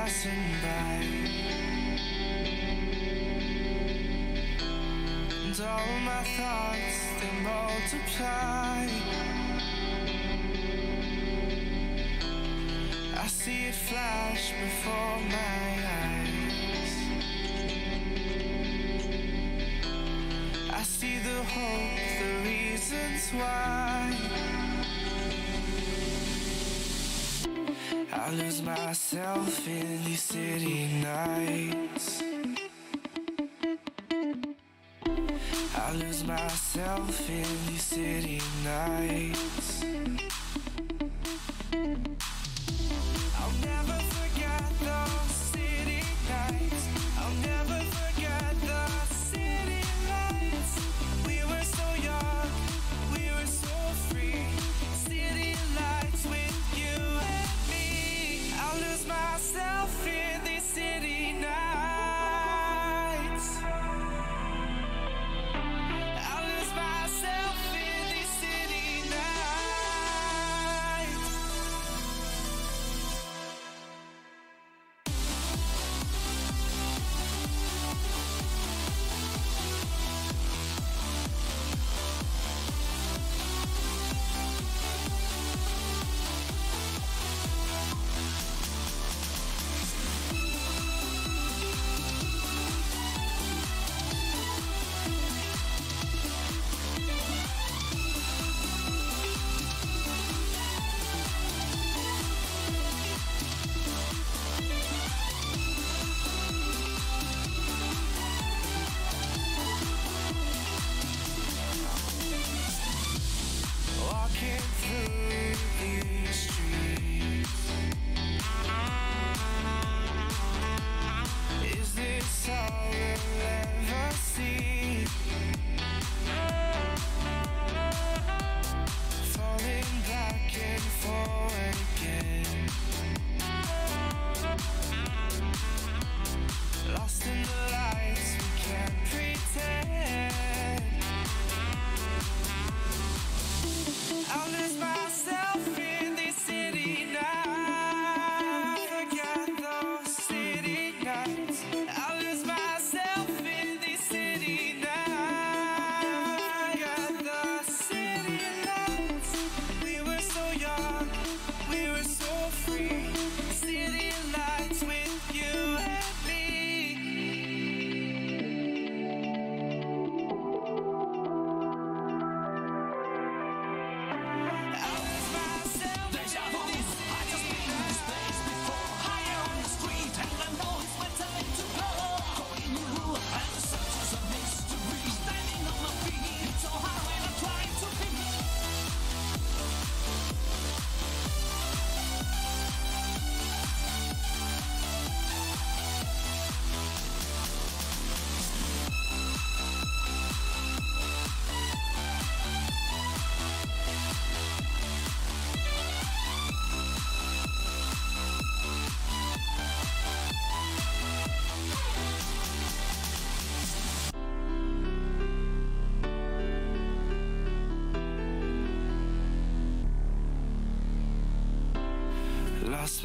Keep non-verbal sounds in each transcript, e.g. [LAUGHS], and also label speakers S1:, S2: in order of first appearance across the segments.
S1: passing by. And all my thoughts, they multiply. I see it flash before my eyes. I see the hope, the reasons why. I lose myself in these city nights. I lose myself in these city nights.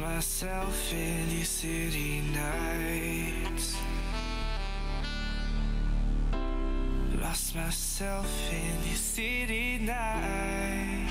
S1: lost myself in your city nights. Lost myself in your city nights.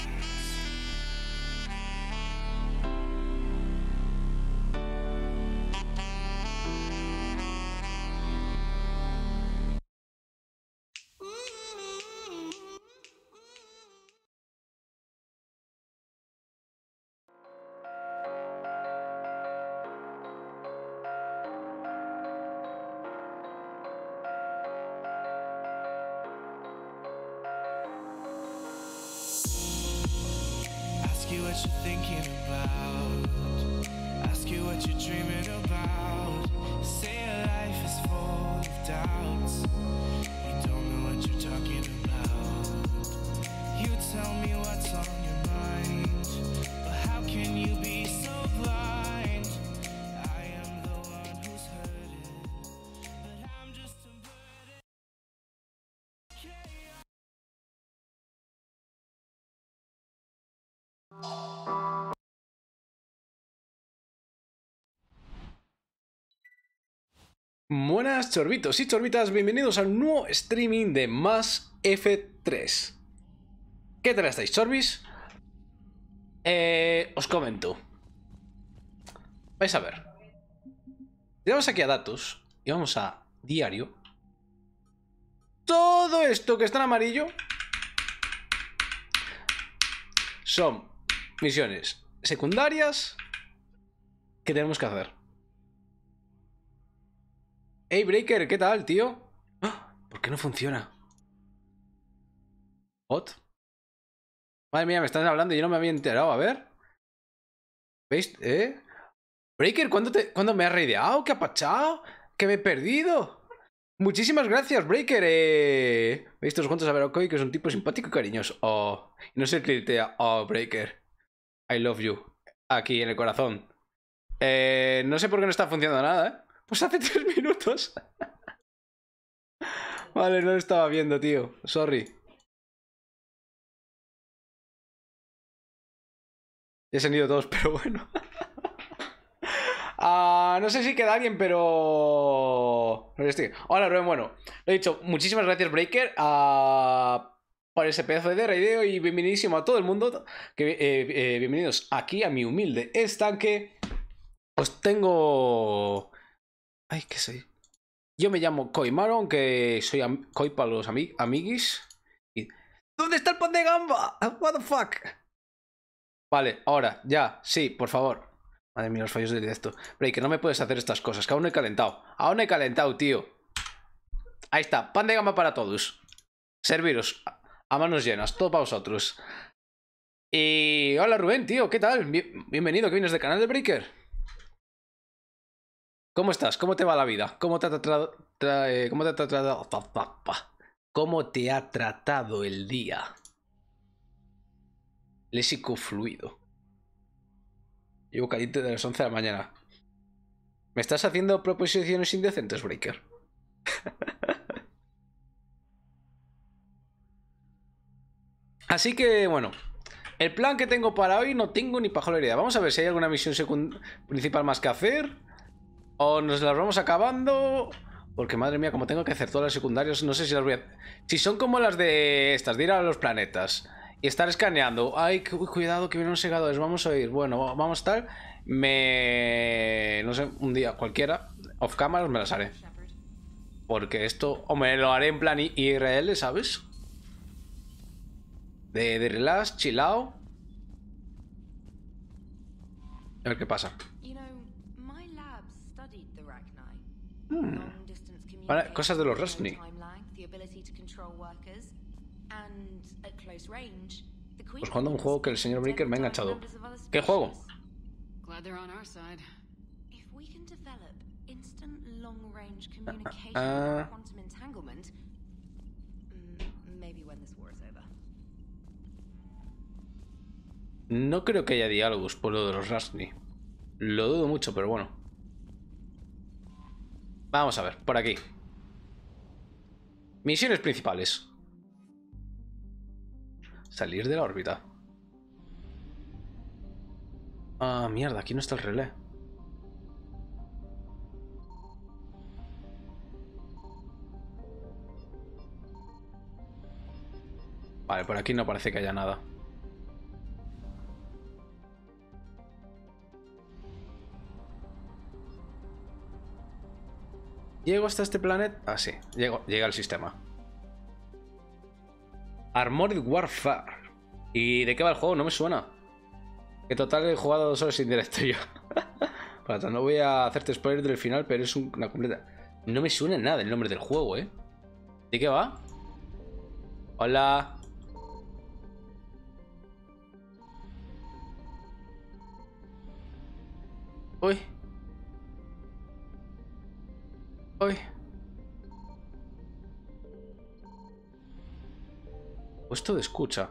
S2: Buenas chorbitos y chorbitas, bienvenidos al nuevo streaming de Más F3. ¿Qué tal estáis, chorbis? Eh, os comento. Vais a ver. Vamos aquí a datos y vamos a diario. Todo esto que está en amarillo son misiones secundarias que tenemos que hacer. Hey Breaker, ¿qué tal, tío? ¡Ah! ¿Por qué no funciona? ¿What? Madre mía, me están hablando y yo no me había enterado. A ver. ¿Veis? ¿Eh? Breaker, ¿cuándo, te, ¿cuándo me has reideado? ¿Qué ha pachado? ¿Que me he perdido? Muchísimas gracias, Breaker. Eh... ¿Veis todos juntos a ver a que es un tipo simpático y cariñoso? Oh, no se clitea. Oh, Breaker. I love you. Aquí, en el corazón. Eh, no sé por qué no está funcionando nada, ¿eh? Pues hace [LAUGHS] tres minutos. vale, no lo estaba viendo, tío. Sorry. Ya se han ido todos, [LAUGHS] pero bueno. Ah, no sé si queda alguien, pero... Hola, Rubén. Bueno, lo he dicho. Muchísimas gracias, Breaker, por ese pedazo de radio y bienvenidísimo a todo el mundo. Que, eh, eh, bienvenidos aquí a mi humilde estanque. Os tengo Ay, ¿qué soy? Yo me llamo Koimaro, aunque soy Koi para los amiguis. ¿Dónde está el pan de gamba? What the fuck? Vale, ahora, ya, sí, por favor. Madre mía, los fallos del directo. que no me puedes hacer estas cosas, que aún no he calentado. Aún no he calentado, tío. Ahí está, pan de gamba para todos. Serviros a manos llenas, todo para vosotros. Y hola Rubén, tío, ¿qué tal? Bienvenido, que vienes del canal de Breaker. ¿Cómo estás? ¿Cómo te va la vida? ¿Cómo te ha tratado, ¿cómo te ha tratado, cómo te ha tratado el día? Lésico fluido. Llevo caliente de las 11 de la mañana. ¿Me estás haciendo proposiciones indecentes, Breaker? [LAUGHS] Así que, bueno, el plan que tengo para hoy no tengo ni pajolería. Vamos a ver si hay alguna misión principal más que hacer. O nos las vamos acabando. Porque madre mía, como tengo que hacer todas las secundarias, no sé si las voy a... Si son como las de estas, de ir a los planetas y estar escaneando. Ay, cuidado que vienen segadores, vamos a ir. Bueno, vamos a estar. Me... No sé, un día cualquiera, off camera me las haré. Porque esto, o me lo haré en plan IRL, ¿sabes? De, de relax, chilao. A ver qué pasa. Hmm. cosas de los Rosny. Pues jugando un juego que el señor Breaker me ha enganchado. ¿Qué juego? Uh, no creo que haya diálogos por lo de los Rasni. Lo dudo mucho, pero bueno. Vamos a ver, por aquí. Misiones principales. Salir de la órbita. Ah, mierda, aquí no está el relé. Vale, por aquí no parece que haya nada. ¿Llego hasta este planeta? Ah, sí, llega al sistema. Armored Warfare. ¿Y de qué va el juego? No me suena. Que total he jugado dos horas sin directo [LAUGHS] yo. No voy a hacerte spoiler del final, pero es una completa. No me suena nada el nombre del juego, ¿eh? ¿De qué va? Hola. Uy. Uy. Puesto de escucha.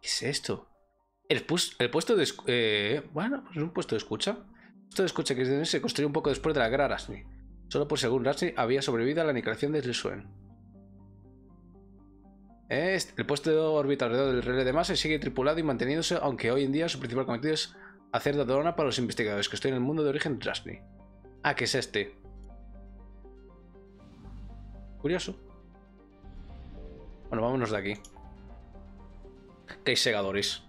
S2: ¿Qué es esto? El, puesto de... Eh, bueno, pues es un puesto de escucha. Puesto de escucha que se construyó un poco después de la guerra Rasni. Solo por según Rasni había sobrevivido a la aniquilación de Suen. El puesto de órbita alrededor del relé de masa sigue tripulado y manteniéndose, aunque hoy en día su principal cometido es hacer de para los investigadores que estoy en el mundo de origen Rasni. Ah, que es este. Curioso. Bueno, vámonos de aquí. Que hay segadores.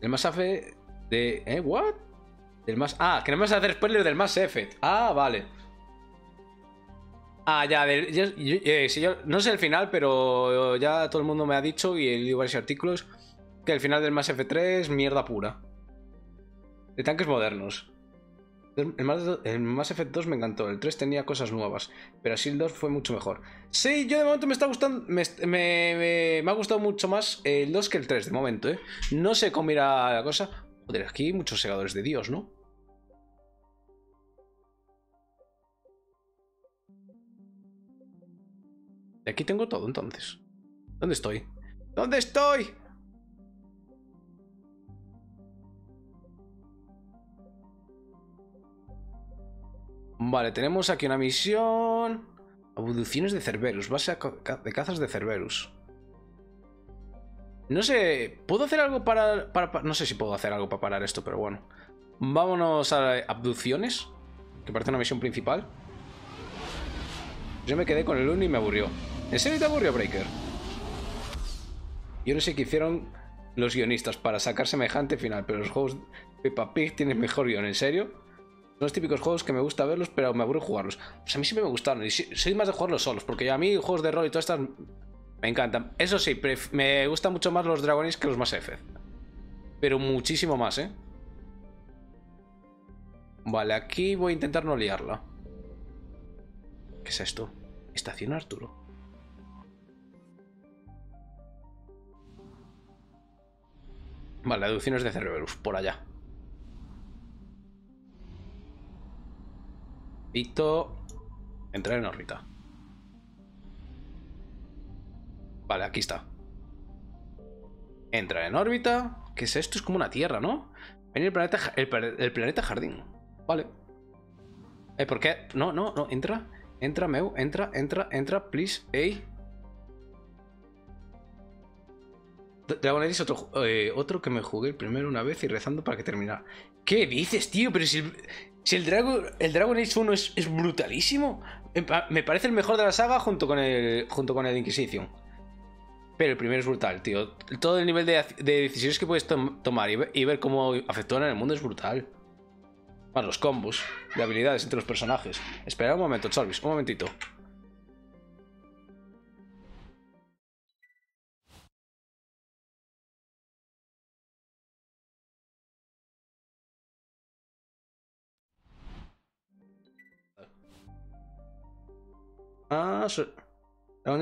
S2: El más F de... ¿Eh? ¿What? Del más... Ah, que no me vas a hacer spoiler del más Effect. Ah, vale. Ah, ya, del- eh, si yo- no sé el final, pero ya todo el mundo me ha dicho y he leído varios artículos que el final del Mass F3 es mierda pura. De tanques modernos. El Mass, el Mass Effect 2 me encantó, el 3 tenía cosas nuevas, pero así el 2 fue mucho mejor. Sí, yo de momento me está gustando, me, me- me- me ha gustado mucho más el 2 que el 3 de momento, ¿eh? No sé cómo irá la cosa. Joder, aquí hay muchos segadores de Dios, ¿no? Y aquí tengo todo, entonces. ¿Dónde estoy? ¿Dónde estoy? Vale, tenemos aquí una misión. Abducciones de Cerberus. Base de cazas de Cerberus. No sé, ¿puedo hacer algo para, No sé si puedo hacer algo para parar esto, pero bueno. Vámonos a abducciones, que parece una misión principal. Yo me quedé con el 1 y me aburrió. ¿En serio te aburrió, Breaker? Yo no sé qué hicieron los guionistas para sacar semejante final, pero los juegos Peppa Pig tienen mejor guion, ¿en serio? Son los típicos juegos que me gusta verlos, pero me aburre jugarlos. Pues a mí siempre me gustaron, y soy más de jugarlos solos, porque a mí juegos de rol y todas estas me encantan. Eso sí, me gustan mucho más los Dragonis que los Effect. Pero muchísimo más, ¿eh? Vale, aquí voy a intentar no liarla. ¿Qué es esto? Estación Arturo. Vale, deducciones de Cerberus, por allá. Vito. Entrar en órbita. Vale, aquí está. Entra en órbita. ¿Qué es esto? Es como una tierra, ¿no? Ven el planeta, el planeta jardín. Vale. Eh, ¿por qué? No, no, no. Entra. Entra, Meu. Entra, entra, entra. Please. Ey. Dragon Age otro, eh, otro que me jugué primero una vez y rezando para que terminara. ¿Qué dices, tío? Pero si el, si el, Dragon, el Dragon Age 1 es, es brutalísimo. Me pa- Me parece el mejor de la saga junto con el, junto con el Inquisition. Pero el primero es brutal, tío. Todo el nivel de, de decisiones que puedes tom- tomar y ver, y ver cómo afectúan en el mundo es brutal. Más los combos de habilidades entre los personajes. Espera un momento, Cholvis, un momentito. Ah,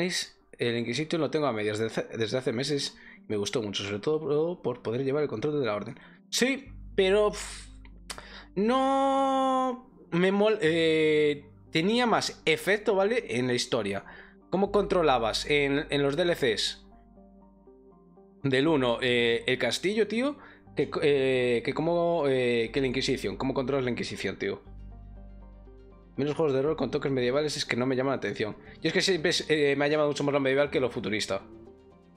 S2: Age, el Inquisition lo tengo a medias desde, hace meses me gustó mucho, sobre todo por poder llevar el control de la orden. Sí, pero no me mol eh, tenía más efecto, ¿vale? En la historia. ¿Cómo controlabas en, en los DLCs del 1 el castillo, tío? Que, eh, que como eh, que Inquisición. ¿Cómo controlas la Inquisición, tío? Menos juegos de rol con toques medievales es que no me llaman la atención. Yo es que siempre eh, me ha llamado mucho más lo medieval que lo futurista.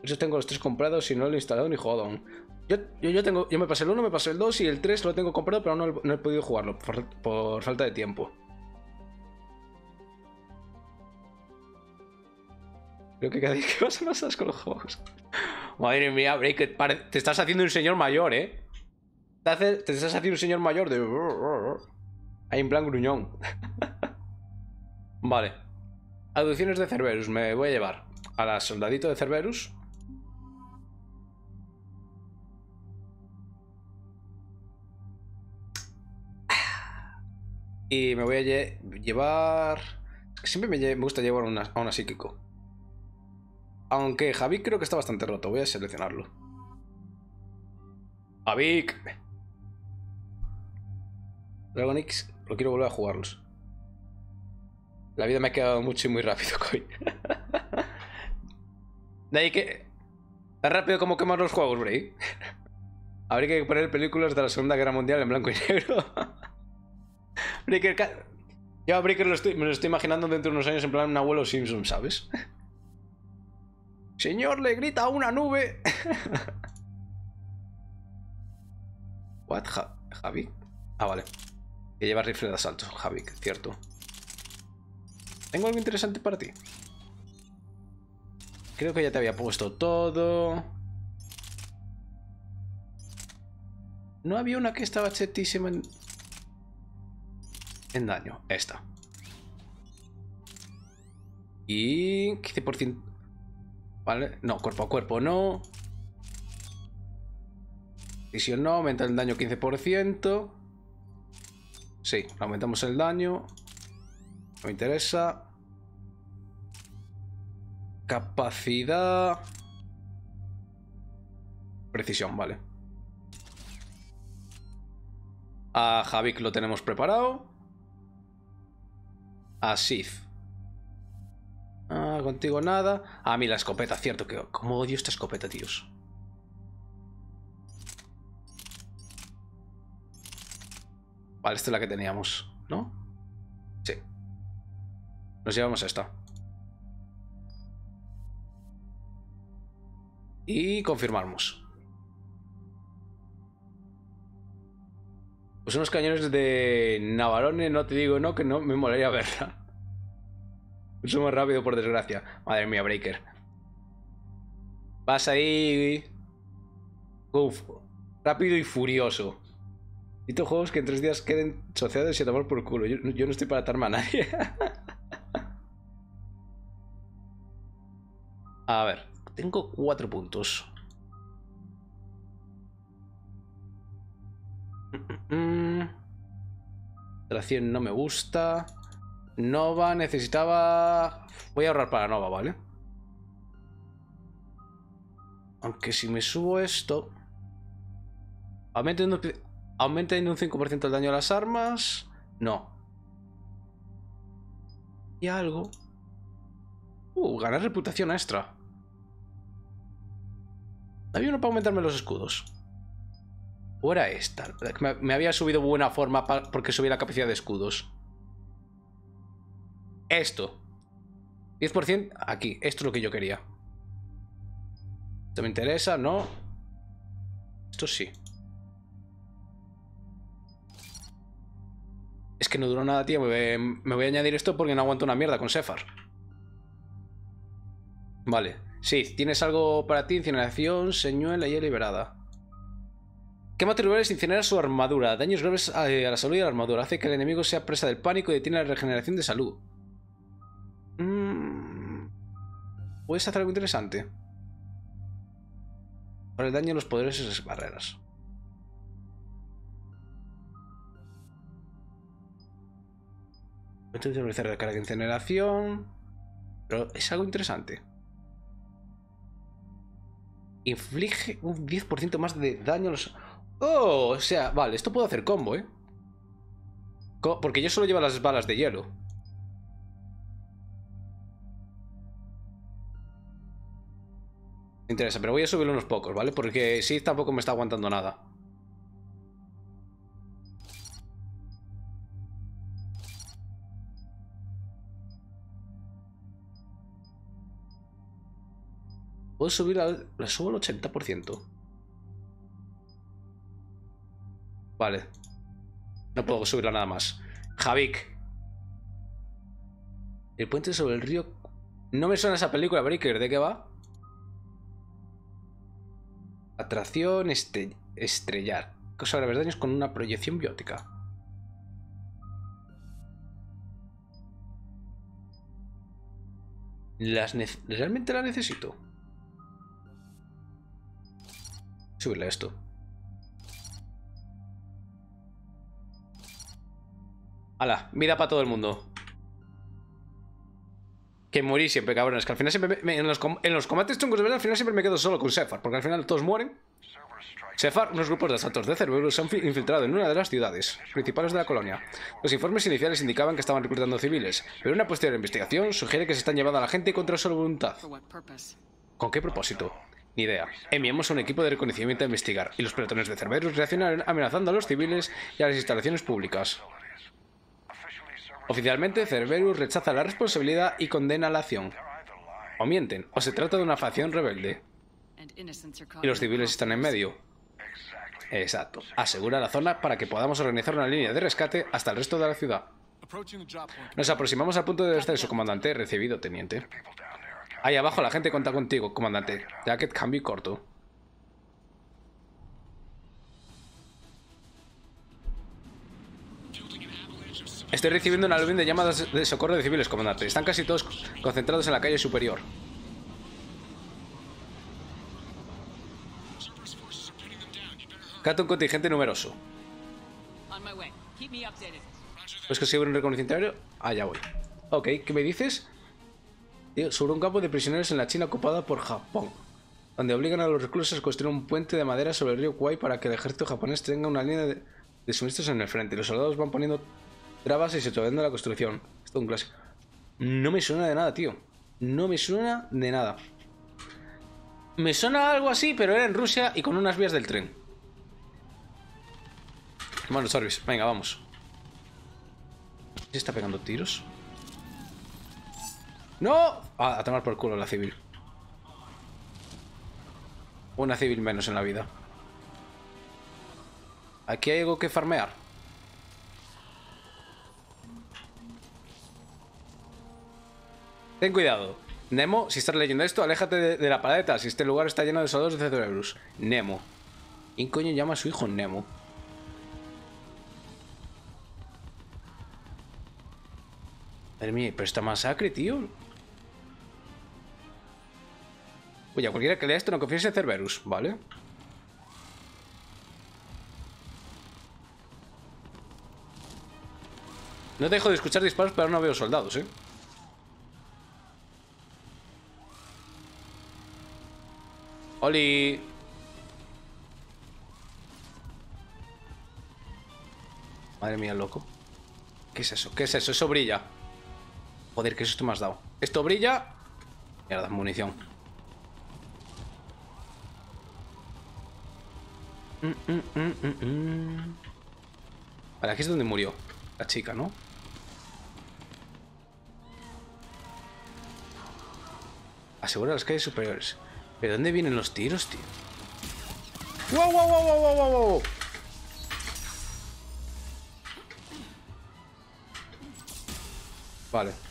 S2: Eso tengo los tres comprados y no lo he instalado ni jugado. Yo, yo, yo tengo, yo me pasé el 1, me pasé el 2 y el 3 lo tengo comprado, pero no, he podido jugarlo por, falta de tiempo. Creo que cada día [LAUGHS] que vas más sabes con los juegos. Madre mía, Break, te estás haciendo un señor mayor, ¿eh? Te, te estás haciendo un señor mayor de... Ahí en plan gruñón. [LAUGHS] vale. Aducciones de Cerberus. Me voy a llevar a la soldadito de Cerberus. Y me voy a lle- llevar... Siempre me, lle- me gusta llevar una- a una psíquico. Aunque Javi creo que está bastante roto. Voy a seleccionarlo. Javik. Dragon Lo quiero volver a jugarlos. La vida me ha quedado mucho y muy rápido, [LAUGHS] coy. De ahí que. Tan rápido como quemar los juegos, Bray. [LAUGHS] Habría que poner películas de la Segunda Guerra Mundial en blanco y negro. [LAUGHS] Breaker. Yo a Breaker lo estoy- me lo estoy imaginando dentro de unos años en plan un abuelo Simpson, ¿sabes? Señor, le grita a una nube. What? Ja Javi. Ah, vale. Que lleva rifle de asalto, Javi, cierto. Tengo algo interesante para ti. Creo que ya te había puesto todo. No había una que estaba chetísima en... En daño. Esta. Y... 15%... Vale. No, cuerpo a cuerpo no. Visión no. Aumenta el daño 15%. Sí, aumentamos el daño. No me interesa. Capacidad. Precisión, vale. A Javik lo tenemos preparado. A Sif. Ah, contigo nada. A mí la escopeta, cierto que... ¿Cómo odio esta escopeta, tíos? Vale, esta es la que teníamos, ¿no? Sí. Nos llevamos esta. Y confirmamos. Pues unos cañones de Navarone, no te digo no, que no me molaría verla. [LAUGHS] Uso más rápido, por desgracia. Madre mía, Breaker. Vas ahí. Uf, rápido y furioso. Necesito juegos que en tres días queden sociados y a tomar por culo. Yo, no estoy para atarme a nadie. [LAUGHS] a ver, tengo cuatro puntos. Tracción no me gusta. Nova necesitaba... Voy a ahorrar para Nova, ¿vale? Aunque si me subo esto... Aumenta en un, aumenta en un 5% el daño a las armas. No. Y algo. Uh, ganar reputación extra. Había uno para aumentarme los escudos. ¿O era esta? Me había subido buena forma porque subía la capacidad de escudos. Esto. 10% aquí. Esto es lo que yo quería. Esto me interesa, ¿no? Esto sí. Es que no duró nada, tío. Me voy, a añadir esto porque no aguanto una mierda con Sefar. Vale. Sí, tienes algo para ti. Incineración, señuela y liberada. Quema tribales incinera su armadura. Daños graves a, la salud y a la armadura. Hace que el enemigo sea presa del pánico y detiene la regeneración de salud. Mm. Puedes hacer algo interesante. Para el daño a los poderes y las barreras. Voy a utilizar la carga de incineración. Pero es algo interesante. Inflige un 10% más de daño a los... ¡Oh! O sea, vale, esto puedo hacer combo, ¿eh? Porque yo solo llevo las balas de hielo. Me interesa, pero voy a subir unos pocos, ¿vale? Porque sí tampoco me está aguantando nada. Puedo subir a... La subo al 80%. Vale. No puedo subirla nada más. Javik. El puente sobre el río... No me suena esa película, Breaker. ¿De qué va? Atracción este... estrellar. Cosa graves daños con una proyección biótica. Las ¿Realmente la necesito? Subirle esto. Hala, vida para todo el mundo. Que morí siempre, cabrones. Que al final siempre en, los, combates chungos de verdad, al final siempre me quedo solo con Sefar. Porque al final todos mueren. Sefar, unos grupos de asaltos de Cerberus se han infiltrado en una de las ciudades principales de la colonia. Los informes iniciales indicaban que estaban reclutando civiles, pero una posterior investigación sugiere que se están llevando a la gente contra su voluntad. ¿Con qué propósito? Ni idea. Enviamos a un equipo de reconocimiento a investigar, y los pelotones de Cerberus reaccionaron amenazando a los civiles y a las instalaciones públicas. Oficialmente, Cerberus rechaza la responsabilidad y condena la acción. O mienten, o se trata de una facción rebelde. Y los civiles están en medio. Exacto. Asegura la zona para que podamos organizar una línea de rescate hasta el resto de la ciudad. Nos aproximamos al punto de descenso, comandante. Recibido, teniente. Ahí abajo la gente cuenta contigo, comandante. Jacket, cambio y corto. Estoy recibiendo una aluvión de llamadas de socorro de civiles, comandante. Están casi todos concentrados en la calle superior. Capta un contingente numeroso. ¿Puedes conseguir un reconocimiento aéreo? Ah, ya voy. Ok, ¿qué me dices? Sobre un campo de prisioneros en la China ocupada por Japón, donde obligan a los reclusos a construir un puente de madera sobre el río Kwai para que el ejército japonés tenga una línea de, suministros en el frente. Los soldados van poniendo trabas y se de la construcción. Esto es un clásico. No me suena de nada, tío. No me suena de nada. Me suena algo así, pero era en Rusia y con unas vías del tren. Bueno, service. Venga, vamos. ¿Se está pegando tiros? ¡No! Ah, a tomar por culo la civil. Una civil menos en la vida. Aquí hay algo que farmear. Ten cuidado. Nemo, si estás leyendo esto, aléjate de, la paleta. Si este lugar está lleno de soldados de cerebros. Nemo. ¿Quién coño llama a su hijo Nemo? Madre mía, pero esta masacre, tío. Oye, a cualquiera que lea esto no confíes en Cerberus, ¿vale? No dejo de escuchar disparos, pero no veo soldados, ¿eh? ¡Oli! Madre mía, loco. ¿Qué es eso? ¿Qué es eso? Eso brilla. Joder, ¿qué es esto me has dado? Esto brilla. Mierda, munición. Mm, mm, mm. Vale, aquí es donde murió la chica, ¿no? Asegura las calles superiores. ¿Pero dónde vienen los tiros, tío? ¡Wow, wow, wow, wow, wow, wow, wow! Vale.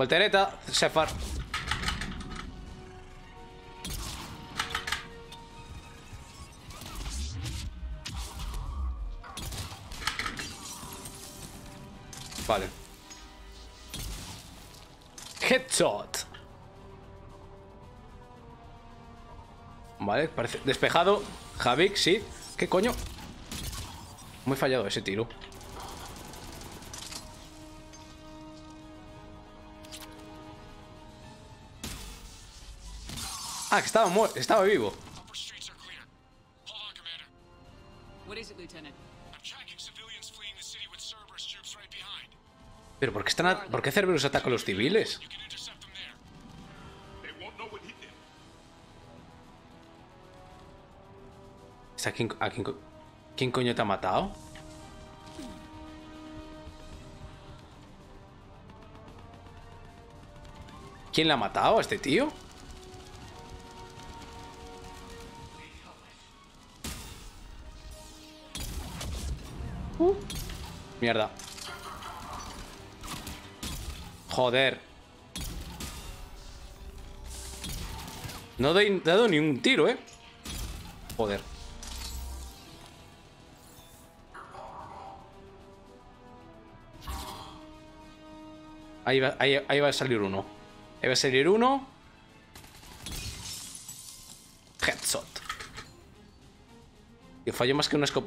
S2: Voltereta, Shepard. Vale. Headshot. Vale, parece despejado. Javik, sí. ¿Qué coño? Muy fallado ese tiro. Ah, que estaba muerto, estaba vivo. Pero ¿por qué están a- ¿por qué Cerberus ataca a los civiles? ¿Está quién, a quién, quién coño te ha matado? ¿Quién le ha matado a este tío? Mierda. Joder. No he dado ni un tiro, ¿eh? Joder. Ahí va, ahí, ahí va a salir uno. Ahí va a salir uno. Headshot. Yo fallo más que una, esco-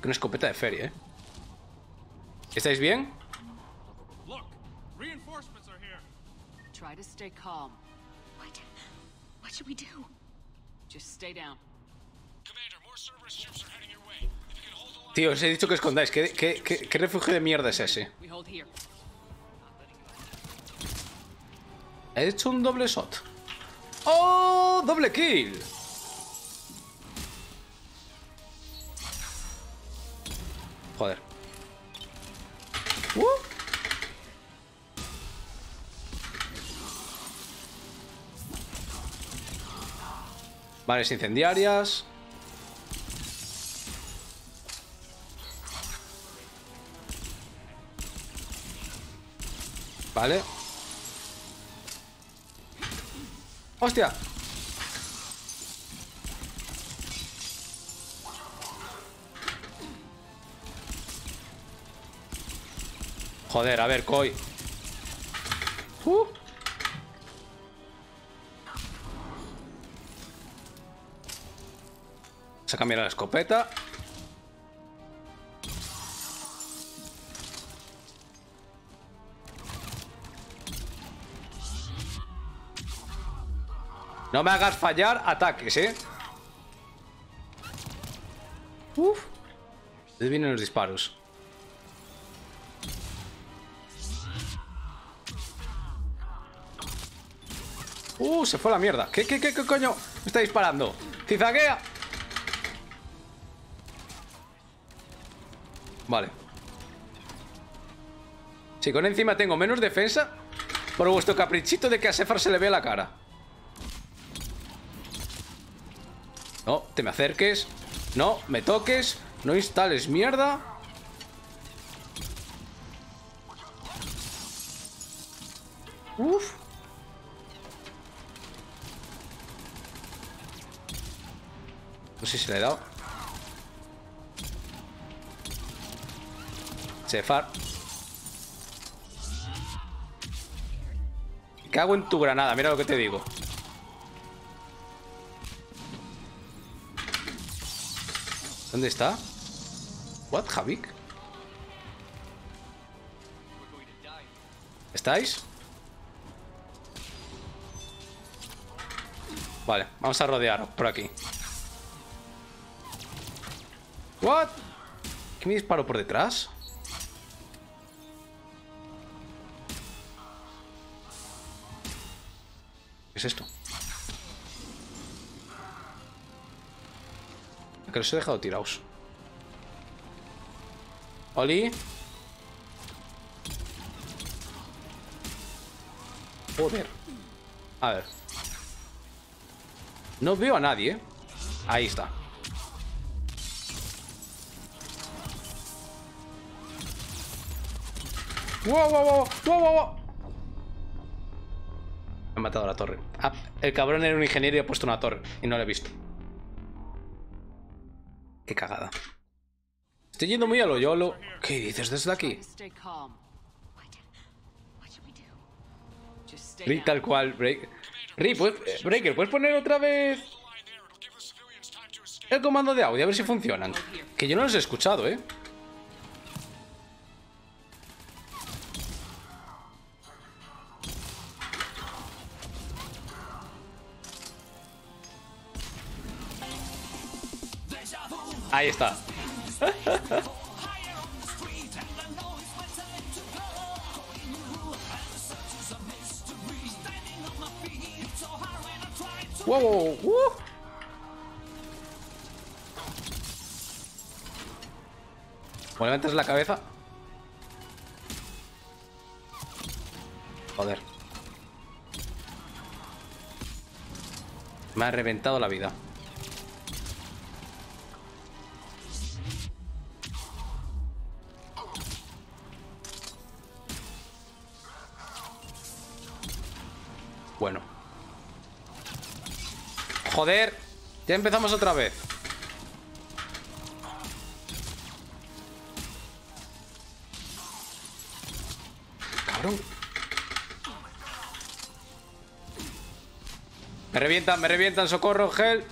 S2: que una escopeta de feria, ¿eh? ¿Estáis bien? Tío, os he dicho que escondáis. ¿Qué, qué refugio de mierda es ese? He hecho un doble shot. ¡Oh! ¡Doble kill! ¡Uh! Vales incendiarias. Vale. ¡Hostia! Joder, a ver, Koi. Uh. Se ha cambiado la escopeta. No me hagas fallar ataques, ¿eh? Uf. ¿De dónde vienen los disparos? Uh, se fue a la mierda. ¿Qué, qué, qué, qué coño? Me está disparando. ¡Cizaguea! Vale. Si con encima tengo menos defensa, por vuestro caprichito de que a Sefar se le vea la cara. No, te me acerques. No, me toques. No instales mierda. Si le he dado. Me cago en tu granada, mira lo que te digo. ¿Dónde está? What, Javik? ¿Estáis? Vale, vamos a rodear por aquí. What? ¿Qué me disparo por detrás? ¿Qué es esto? Que los he dejado tirados. Oli. Joder. A ver. No veo a nadie. Ahí está. ¡Wow, wow, wow! ¡Wow, wow! Me ha matado la torre. Ah, el cabrón era un ingeniero y ha puesto una torre. Y no lo he visto. Qué cagada. Estoy yendo muy a lo yolo. ¿Qué dices desde aquí? Rick tal cual, Break. Rick, ¿puedes- eh, Breaker, ¿puedes poner otra vez el comando de audio? A ver si funcionan. Que yo no los he escuchado, ¿eh? Ahí está. Wow, wow, wow. Uh. ¿Cómo levantas la cabeza? Joder. Me ha reventado la vida. Joder. Ya empezamos otra vez. Cabrón. Me revientan, me revientan, socorro, gel.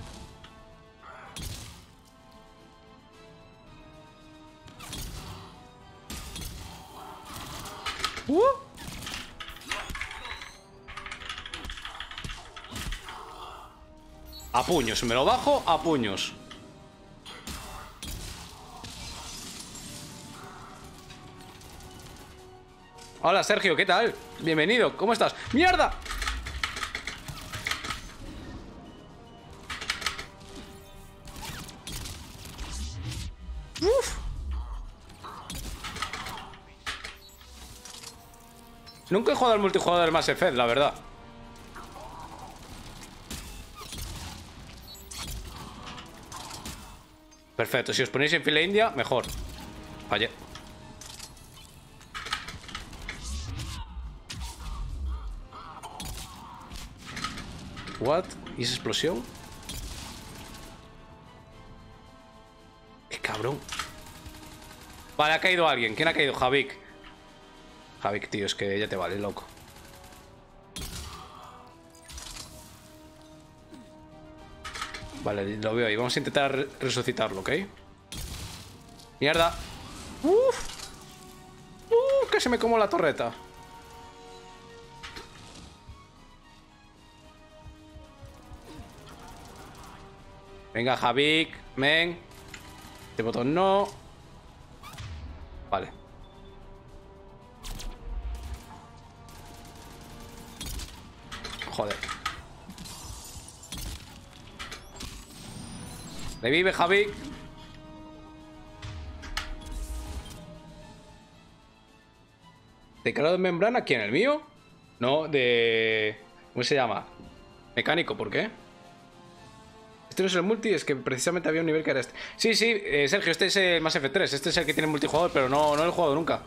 S2: A puños, me lo bajo a puños. Hola Sergio, ¿qué tal? Bienvenido, ¿cómo estás? ¡Mierda! ¡Uf! Nunca he jugado al multijugador del Mass Effect, la verdad Perfecto, si os ponéis en fila india, mejor. Vaya. What? ¿Y esa explosión? ¡Qué cabrón! Vale, ha caído alguien. ¿Quién ha caído? Javik. Javik, tío, es que ya te vale, loco. Vale, lo veo ahí. Vamos a intentar re- resucitarlo, ¿ok? ¡Mierda! ¡Uf! ¡Uh! Casi me como la torreta. Venga, Javik, men. Este botón no. Vale. Joder. Revive, Javik. ¿Teclado de membrana? ¿Quién? ¿El mío? No, de... ¿Cómo se llama? Mecánico, ¿por qué? Este no es el multi, es que precisamente había un nivel que era este. Sí, sí, eh, Sergio, este es el Mass F3. Este es el que tiene multijugador, pero no, no lo he jugado nunca.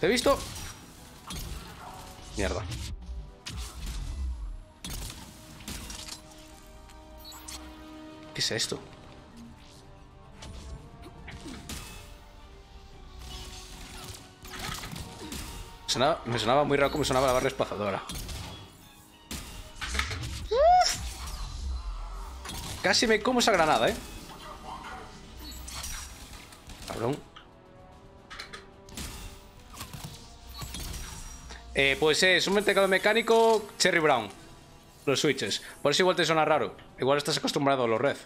S2: ¿Te he visto? Mierda. ¿Qué es esto? Sonaba- me sonaba muy raro como sonaba la barra espaciadora. Casi me como esa granada, ¿eh? Cabrón. Eh, pues es un teclado mecánico Cherry Brown. Los switches. Por eso igual te suena raro. Igual estás acostumbrado a los red.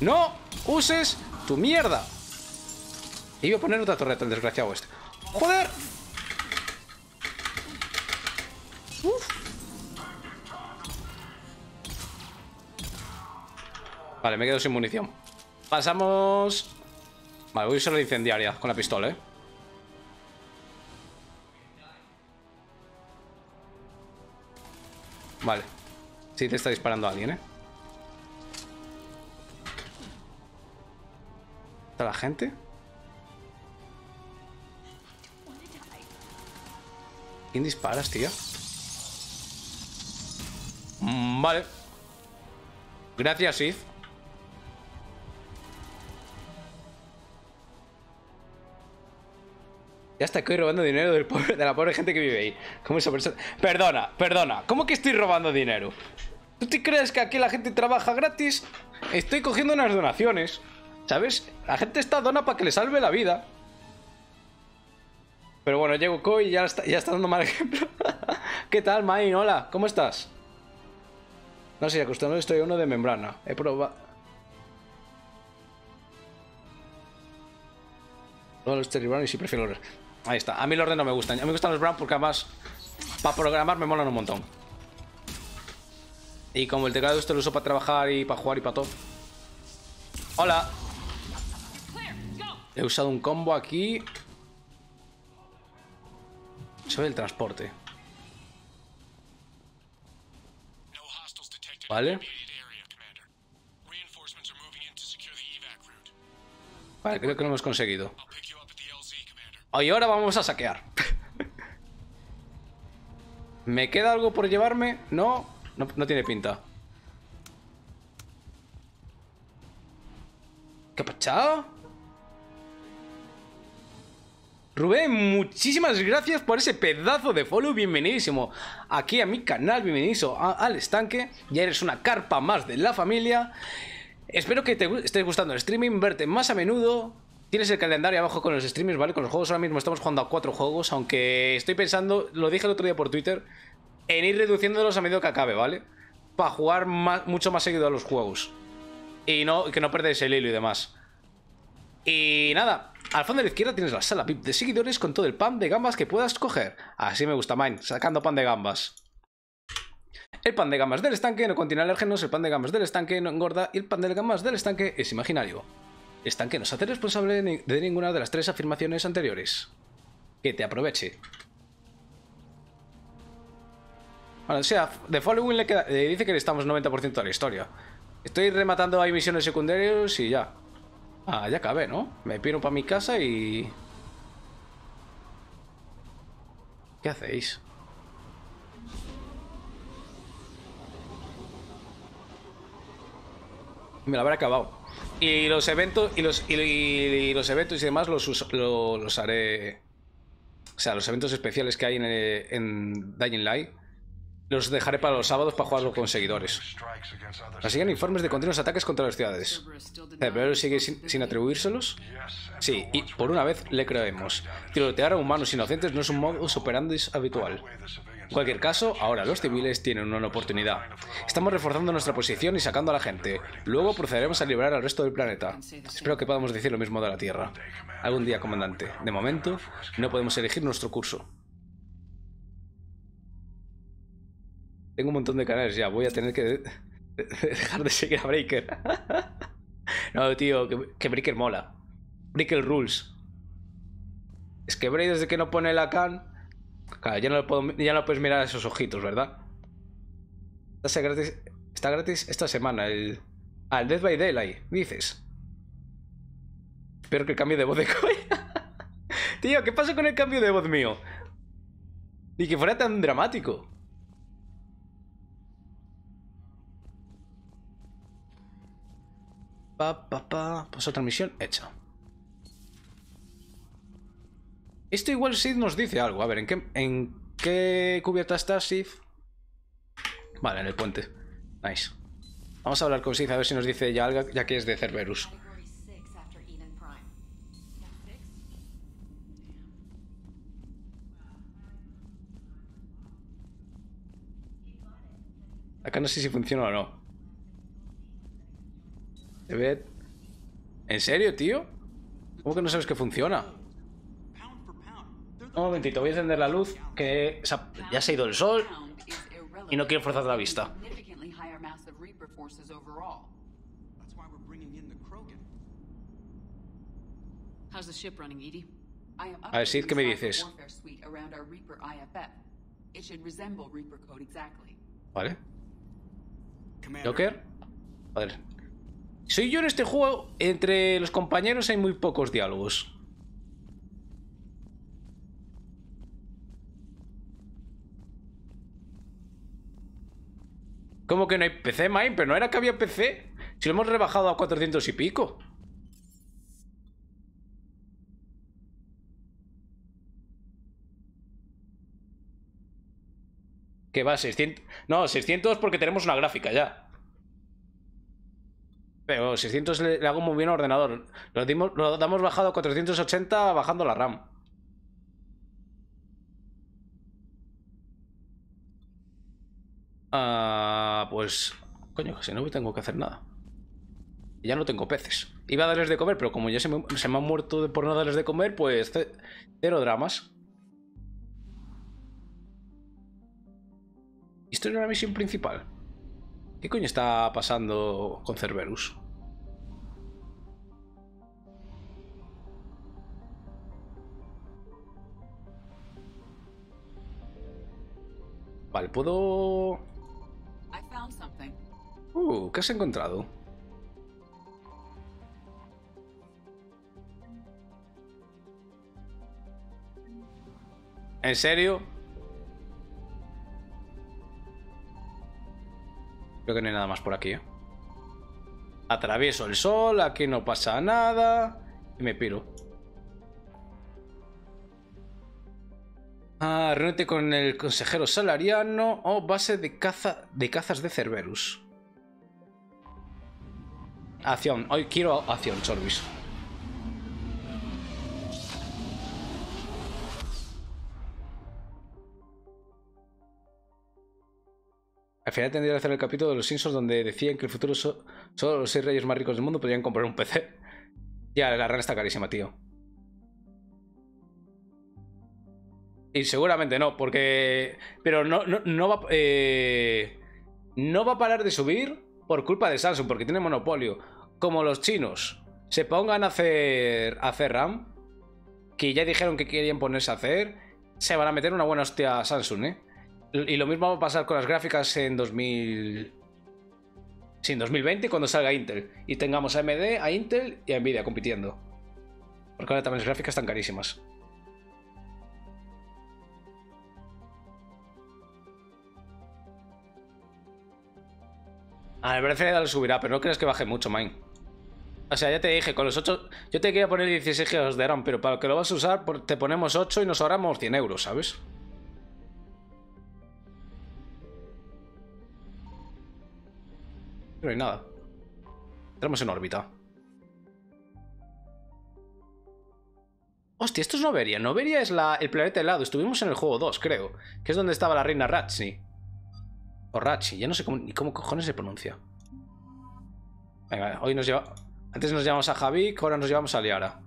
S2: ¡No! ¡Uses tu mierda! Iba a poner otra torreta, el desgraciado este. ¡Joder! Vale, me quedo sin munición. Pasamos... Vale, voy a usar la incendiaria con la pistola, ¿eh? Vale. Sí, te está disparando alguien, ¿eh? ¿Está la gente? ¿Quién disparas, tío? Mm, vale. Gracias, Sith. Ya está estoy robando dinero del pobre- de la pobre gente que vive ahí. ¿Cómo esa persona? Perdona, perdona. ¿Cómo que estoy robando dinero? ¿Tú te crees que aquí la gente trabaja gratis? Estoy cogiendo unas donaciones. ¿Sabes? La gente está dona para que le salve la vida. Pero bueno, llego Koi y ya está, dando mal [LAUGHS] ejemplo. ¿Qué tal, Main? Hola, ¿cómo estás? No sé, acostumbrado estoy uno de membrana. He probado. No, los Brown y sí prefiero. Ahí está. A mí los Red no me gustan. A mí me gustan los Brown porque además. Para programar me molan un montón. Y como el teclado este lo uso para trabajar y para jugar y para todo. Hola. He usado un combo aquí. Sobre el transporte. Vale. Vale, creo que lo hemos conseguido. Y ahora vamos a saquear. ¿Me queda algo por llevarme? No, no, tiene pinta. ¿Qué ha? Rubén, muchísimas gracias por ese pedazo de follow. Bienvenidísimo aquí a mi canal. Bienvenido al estanque. Ya eres una carpa más de la familia. Espero que te esté gustando el streaming, verte más a menudo. Tienes el calendario abajo con los streamings, ¿vale? Con los juegos ahora mismo estamos jugando a cuatro juegos, aunque estoy pensando, lo dije el otro día por Twitter, en ir reduciéndolos a medida que acabe, ¿vale? Para jugar más- mucho más seguido a los juegos. Y no, que no perdáis el hilo y demás. Y nada, al fondo de la izquierda tienes la sala VIP de seguidores con todo el pan de gambas que puedas coger. Así me gusta, Mine, sacando pan de gambas. El pan de gambas del estanque no contiene alérgenos, el pan de gambas del estanque no engorda y el pan de gambas del estanque es imaginario. El estanque no se hace responsable de ninguna de las tres afirmaciones anteriores. Que te aproveche. Bueno, o sea, The Following le, queda- le dice que estamos 90% de la historia. Estoy rematando ahí misiones secundarias y ya. Ah, ya acabé, ¿no? Me piro para mi casa y... ¿Qué hacéis? Me lo habré acabado. Y los eventos y los, y, los eventos y demás los, us- lo- los haré. O sea, los eventos especiales que hay en, en Dying Light los dejaré para los sábados para jugarlo con seguidores. Nos siguen informes de continuos ataques contra las ciudades.
S3: Cerberus still
S2: ¿El
S3: denied.
S2: Pero sigue sin, sin atribuírselos? Sí, y por una vez le creemos. Tirotear a humanos inocentes no es un modus operandi habitual. En cualquier caso, ahora los civiles tienen una oportunidad. Estamos reforzando nuestra posición y sacando a la gente. Luego procederemos a liberar al resto del planeta. Espero que podamos decir lo mismo de la Tierra. Algún día, comandante. De momento, no podemos elegir nuestro curso. Tengo un montón de canales ya. Voy a tener que dejar de seguir a Breaker. [LAUGHS] no, tío, que Breaker mola. Breaker rules. Es que Bray desde que no pone la can... Claro, ya no, lo puedo- puedes mirar a esos ojitos, ¿verdad? Está gratis, está gratis esta semana el... Ah, el Dead by Daylight, dices. Espero que el cambio de voz de. [LAUGHS] Tío, ¿qué pasa con el cambio de voz mío? Y que fuera tan dramático. Pa, pa, pa. Pues otra misión hecha. Esto igual Sid nos dice algo. A ver, ¿en qué, cubierta está Sid? Vale, en el puente. Nice. Vamos a hablar con Sid a ver si nos dice ya algo, ya que es de Cerberus.
S4: Category 6 after Eden Prime. Six?
S2: Acá no sé si funciona o no. ¿En serio, tío? ¿Cómo que no sabes que funciona? Un momentito, voy a encender la luz, que se ha- ya se ha ido el sol y no quiero forzar la vista. A ver, Sid, ¿qué me dices? ¿Vale? ¿Joker? Joder. Soy yo en este juego, entre los compañeros hay muy pocos diálogos. ¿Cómo que no hay PC, Mine? Pero no era que había PC. Si lo hemos rebajado a 400 y pico. ¿Qué va? 600... No, 600 porque tenemos una gráfica ya. Pero 600 le, hago muy bien al ordenador. Lo, dimos, lo damos bajado a 480 bajando la RAM. Ah, pues... Coño, si no tengo que hacer nada. Ya no tengo peces. Iba a darles de comer, pero como ya se me, se me han muerto por no darles de comer, pues ce- cero dramas. ¿Esto era la misión principal? ¿Qué coño está pasando con Cerberus? Vale, puedo... Uh, ¿qué has encontrado? ¿En serio? Creo que no hay nada más por aquí, ¿eh? Atravieso el sol, aquí no pasa nada. Y me piro. Ah, reúnete con el consejero salariano o base de caza de cazas de Cerberus. Acción. Hoy quiero acción, Sorbis. Al final tendría que hacer el capítulo de los Simpsons donde decían que el futuro so- solo los seis reyes más ricos del mundo podrían comprar un PC. [LAUGHS] Ya, la rana está carísima, tío. Y seguramente no, porque... Pero no, no, no va... eh, No va a parar de subir por culpa de Samsung, porque tiene monopolio. Como los chinos se pongan a hacer, a hacer RAM, que ya dijeron que querían ponerse a hacer, se van a meter una buena hostia a Samsung, ¿eh? Y lo mismo va a pasar con las gráficas en 2000. Sí, en 2020 cuando salga Intel. Y tengamos a AMD, a Intel y a Nvidia compitiendo. Porque ahora también las gráficas están carísimas. A ver, le subirá, pero no crees que baje mucho, Mine. O sea, ya te dije, con los 8... Yo te quería poner 16 GB de RAM, pero para lo que lo vas a usar, te ponemos 8 y nos ahorramos 100 euros, ¿sabes? Pero hay nada. Entramos en órbita. Hostia, esto es Noveria. Noveria es la, el planeta helado. Estuvimos en el juego 2, creo. Que es donde estaba la reina Ratchi. O Ratchi, ya no sé ni cómo cojones se pronuncia. Venga, hoy nos lleva... Antes nos llevamos a Javik, ahora nos llevamos a Liara.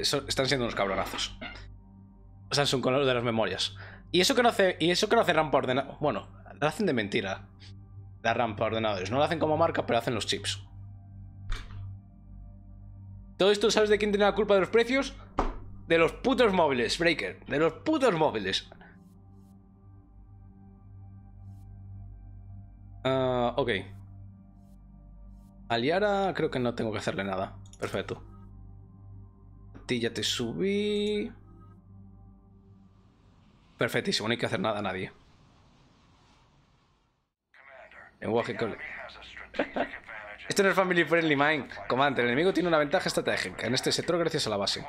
S2: Están siendo unos cabronazos. Samsung con lo de las memorias. Y eso que no hace, y eso que no hace RAM por ordenador. Bueno, lo hacen de mentira. La RAM por ordenadores. No lo hacen como marca, pero hacen los chips. Todo esto, ¿sabes de quién tiene la culpa de los precios? De los putos móviles, Breaker. De los putos móviles. Ah, ok. A Liara creo que no tengo que hacerle nada. Perfecto. A ti ya te subí. Perfectísimo, no hay que hacer nada a nadie. Lenguaje cole- [LAUGHS] Esto no es family friendly, Mine. Comandante, el enemigo tiene una ventaja estratégica en este sector gracias a la base.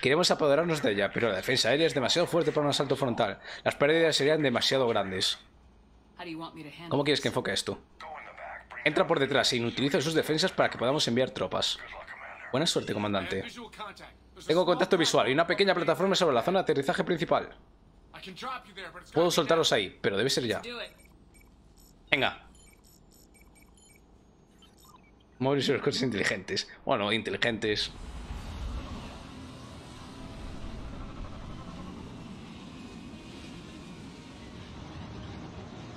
S2: Queremos apoderarnos de ella, pero la defensa aérea es demasiado fuerte para un asalto frontal. Las pérdidas serían demasiado grandes. ¿Cómo quieres que enfoque esto? Entra por detrás e inutiliza sus defensas para que podamos enviar tropas. Buena suerte, comandante. Tengo contacto visual y una pequeña plataforma sobre la zona de aterrizaje principal. Puedo soltarlos ahí, pero debe ser ya. Venga. Móviles y los coches inteligentes. Bueno, inteligentes.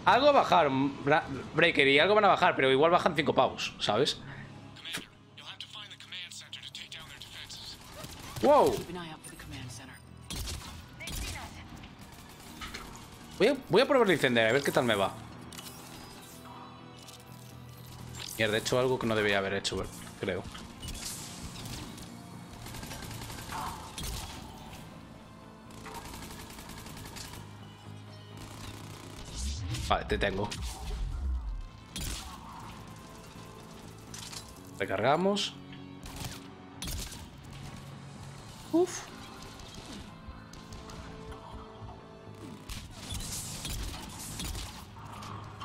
S2: Algo va a bajar, Breaker, y algo van a bajar, pero igual bajan 5 pavos, ¿sabes? ¡Wow! Voy a, voy a probar el incendiario, a ver qué tal me va. Mierda, he hecho algo que no debería haber hecho, creo. Vale, te tengo. Recargamos. Uf.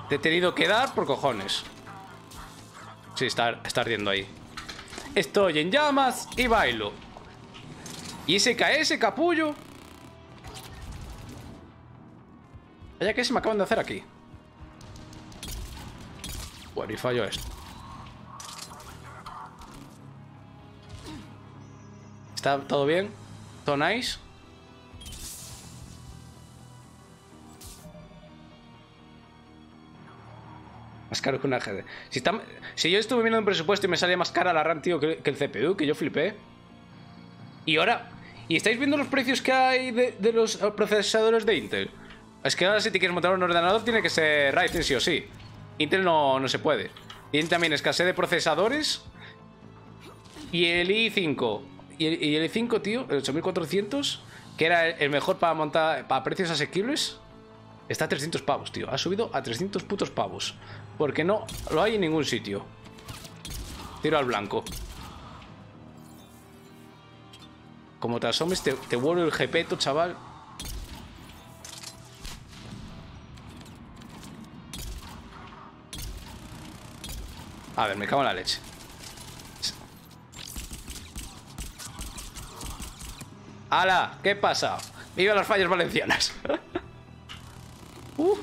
S2: Te he tenido que dar por cojones. Sí, está, está ardiendo ahí. Estoy en llamas y bailo. ¿Y ese cae ese capullo? Vaya que se me acaban de hacer aquí. Bueno, y fallo esto. ¿Está todo bien? ¿Todo nice? Caro que una GD. Si, está- si yo estuve viendo un presupuesto y me salía más cara la RAM, tío, que, el CPU, que yo flipé. Y ahora... ¿Y estáis viendo los precios que hay de, los procesadores de Intel? Es que ahora si te quieres montar un ordenador tiene que ser Ryzen sí o sí. Intel no, no se puede. Tienen también escasez de procesadores. Y el i5. Y el, y el i5, tío, el 8400, que era el mejor para montar para precios asequibles, está a 300 pavos, tío. Ha subido a 300 putos pavos. Porque no lo hay en ningún sitio. Tiro al blanco. Como te asomes, te, te vuelve el GP, chaval. A ver, me cago en la leche. ¡Hala! ¿Qué pasa? ¡Viva las fallas valencianas! [LAUGHS] uh,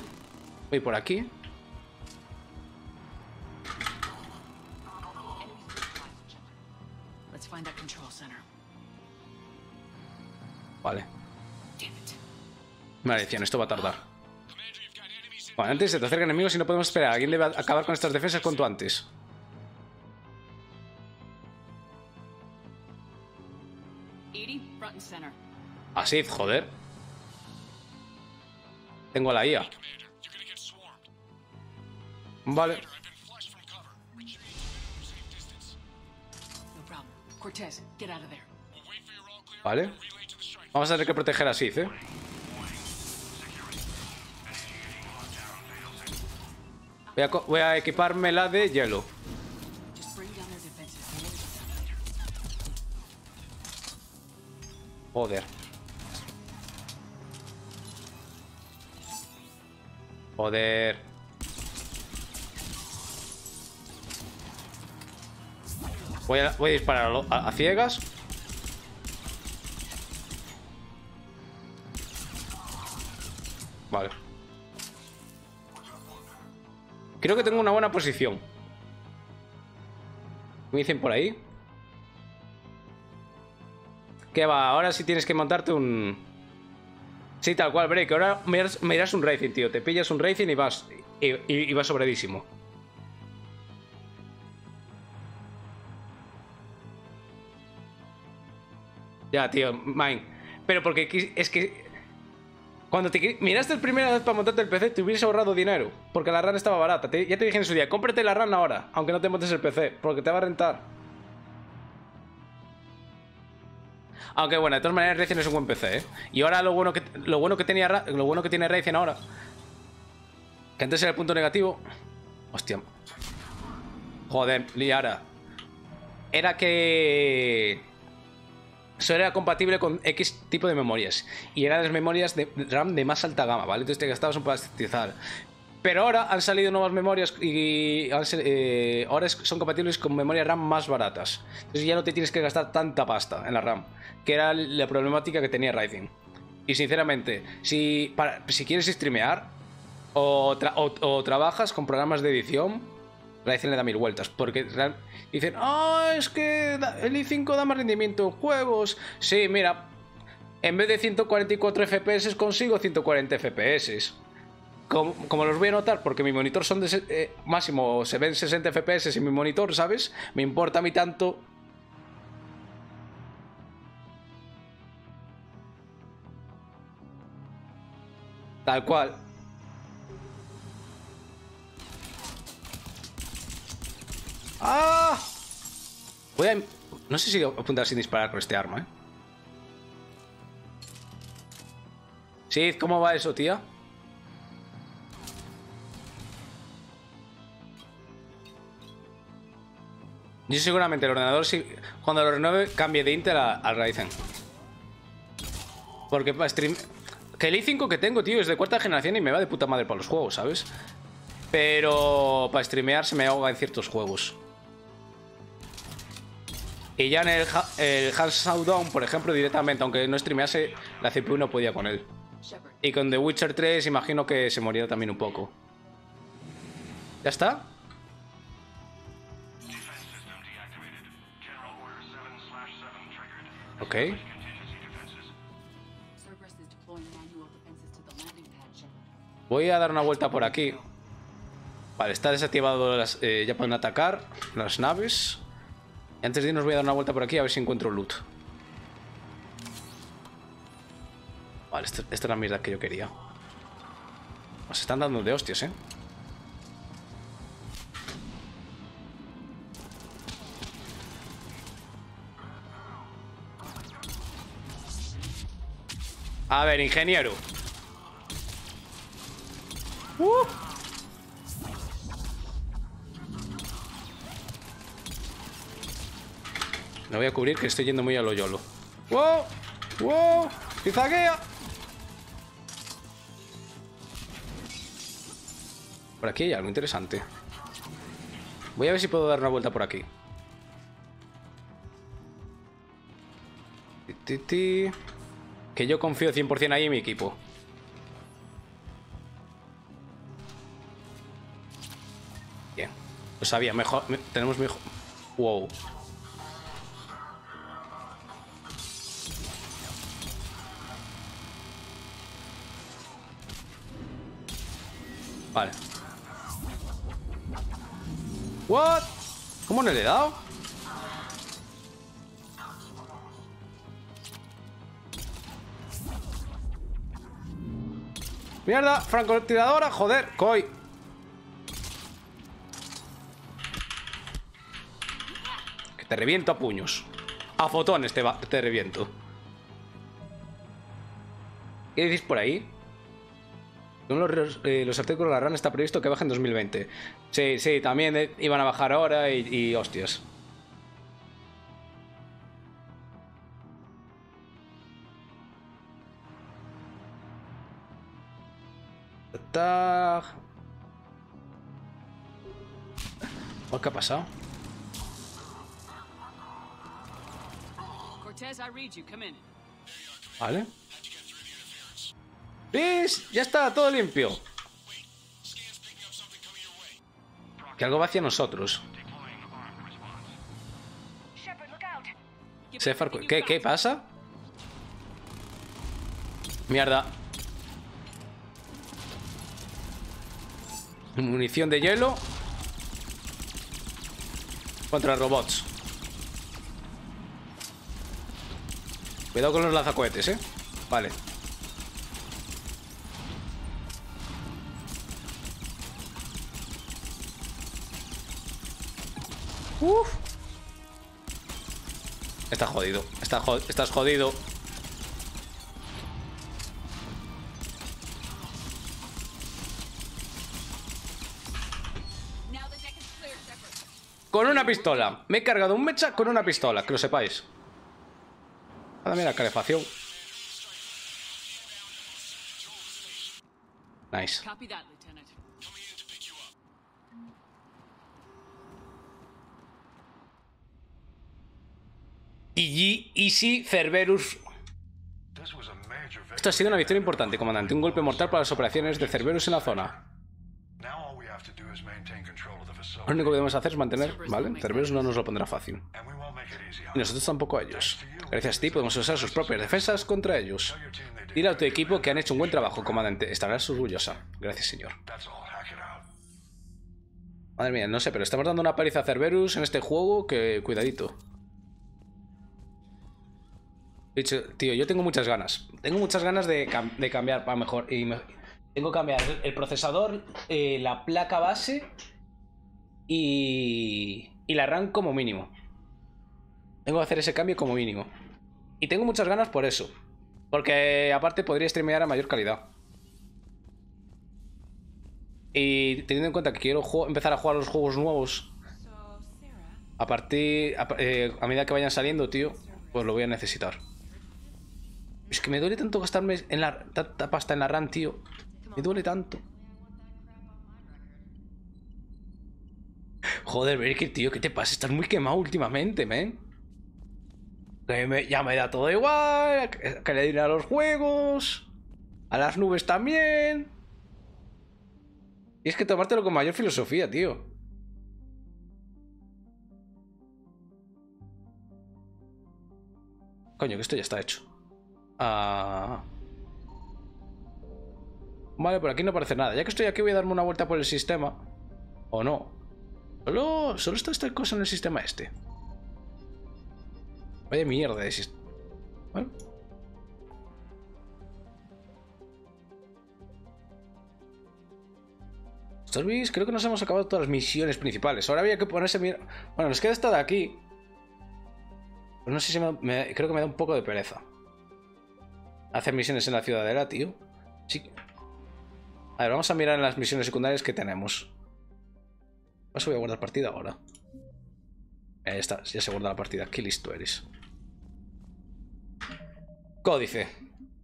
S2: voy por aquí. Vale. Maldición, esto va a tardar. Bueno, antes se te acercan enemigos y no podemos esperar. Alguien debe acabar con estas defensas cuanto antes. Así, joder. Tengo a la IA. Vale. Vale. Vamos a tener que proteger a Sith, ¿eh? Voy a, voy equiparme la de hielo. Joder. Joder. Voy a, voy a disparar a- a ciegas. Vale. Creo que tengo una buena posición. ¿Me dicen por ahí? ¿Qué va? Ahora sí tienes que montarte un... Sí, tal cual, Break. Ahora me irás, un Racing, tío. Te pillas un Racing y vas... Y, y- vas sobradísimo. Ya, tío, mine. Pero porque es que... Cuando te miraste el primera vez para montarte el PC, te hubieses ahorrado dinero. Porque la RAN estaba barata. Ya te dije en su día, cómprate la RAN ahora. Aunque no te montes el PC. Porque te va a rentar. Aunque bueno, de todas maneras Ryzen es un buen PC, ¿eh? Y ahora lo bueno que lo bueno que tenía lo bueno que tiene Ryzen ahora que antes era el punto negativo. Hostia. Joder, Liara. Era que eso era compatible con X tipo de memorias y eran las memorias de RAM de más alta gama, ¿vale? Entonces te gastabas un pastizal. Pero ahora han salido nuevas memorias y eh, ahora son compatibles con memorias RAM más baratas. Entonces ya no te tienes que gastar tanta pasta en la RAM, que era la problemática que tenía Ryzen. Y sinceramente, si, para- si quieres streamear o trabajas con programas de edición, Ryzen le da mil vueltas. Porque dicen, ah, es que el i5 da más rendimiento en juegos. Sí, mira, en vez de 144 FPS consigo 140 FPS. Como, como los voy a notar, porque mi monitor son de eh, máximo, se ven 60 FPS en mi monitor, ¿sabes? Me importa a mí tanto. Tal cual. ¡Ah! Voy a... No sé si apuntar sin disparar con este arma, ¿eh? Sí, ¿cómo va eso, tía? Yo seguramente el ordenador, si, cuando lo renueve, cambie de Intel al Ryzen. Porque para stream... Que el i5 que tengo, tío, es de cuarta generación y me va de puta madre para los juegos, ¿sabes? Pero para streamear se me ahoga en ciertos juegos. Y ya en el, el Down, por ejemplo, directamente, aunque no streamease, la CPU no podía con él. Y con The Witcher 3 imagino que se moría también un poco. ¿Ya está? Ok. Voy a dar una vuelta por aquí. Vale, está desactivado eh, ya pueden atacar las naves. Antes de irnos voy a dar una vuelta por aquí a ver si encuentro loot. Vale, esto- esta es la mierda que yo quería. Nos están dando de hostias, ¿eh? A ver, ingeniero. Uh. Me voy a cubrir que estoy yendo muy a lo yolo. ¡Wow! ¡Wow! ¡Cizaguea! Por aquí hay algo interesante. Voy a ver si puedo dar una vuelta por aquí. Que yo confío 100% ahí en mi equipo. Bien. Lo sabía, mejor. me- tenemos mejor. Wow. Vale. ¿What? ¿Cómo no le he dado? Mierda, francotiradora, joder, coy. Que te reviento a puños. A fotones te, va, te reviento. ¿Qué decís por ahí? Según los, eh, los artículos de la RAN está previsto que baje en 2020. Sí, sí, también eh, iban a bajar ahora y, y hostias. Ta- Oh, ¿Qué ha pasado?
S5: Cortez, I read you. Come in.
S2: Vale. ¿Ves? Ya está, todo limpio. Que algo va hacia nosotros. ¿qué, ¿Qué pasa? Mierda. Munición de hielo. Contra robots. Cuidado con los lanzacohetes, ¿eh? Vale. Uf. Está jodido. Está jo- estás jodido. Con una pistola. Me he cargado un mecha con una pistola, que lo sepáis. Dame la calefacción. Nice. GG Easy Cerberus. Esto ha sido una victoria importante, comandante. Un golpe mortal para las operaciones de Cerberus en la zona. Lo único que debemos hacer es mantener... ¿Vale? Cerberus no nos lo pondrá fácil. Y nosotros tampoco a ellos. Gracias a ti podemos usar sus propias defensas contra ellos. Dile a tu equipo que han hecho un buen trabajo, comandante. Estarás orgullosa. Gracias, señor. Madre mía, no sé, pero estamos dando una paliza a Cerberus en este juego que... Cuidadito. Dicho, tío, yo tengo muchas ganas. Tengo muchas ganas de, cam- de cambiar para mejor. Y tengo que cambiar el- procesador, eh, la placa base y, y la RAM como mínimo. Tengo que hacer ese cambio como mínimo. Y tengo muchas ganas por eso. Porque aparte podría streamear a mayor calidad. Y teniendo en cuenta que quiero empezar a jugar los juegos nuevos a partir. Eh, a medida que vayan saliendo, tío, pues lo voy a necesitar. Es que me duele tanto gastarme en la, tanta pasta en la RAM, tío. Me duele tanto. Joder, Berker, tío, ¿qué te pasa? Estás muy quemado últimamente, me- ya me da todo igual. Que, que le diré a los juegos. A las nubes también. Y es que tomártelo con mayor filosofía, tío. Coño, que esto ya está hecho. Ah. Vale, por aquí no parece nada. Ya que estoy aquí voy a darme una vuelta por el sistema. ¿O no? Solo, solo está esta cosa en el sistema este. Vaya mierda de sistema. Bueno. Stormis, creo que nos hemos acabado todas las misiones principales. Ahora había que ponerse... Bueno, nos queda esta de aquí. Pues no sé si me, me- Creo que me da un poco de pereza. Hacer misiones en la ciudadela, tío. Sí. A ver, vamos a mirar en las misiones secundarias que tenemos. Paso voy a guardar partida ahora. Ahí está, ya se guarda la partida. Qué listo eres. Códice.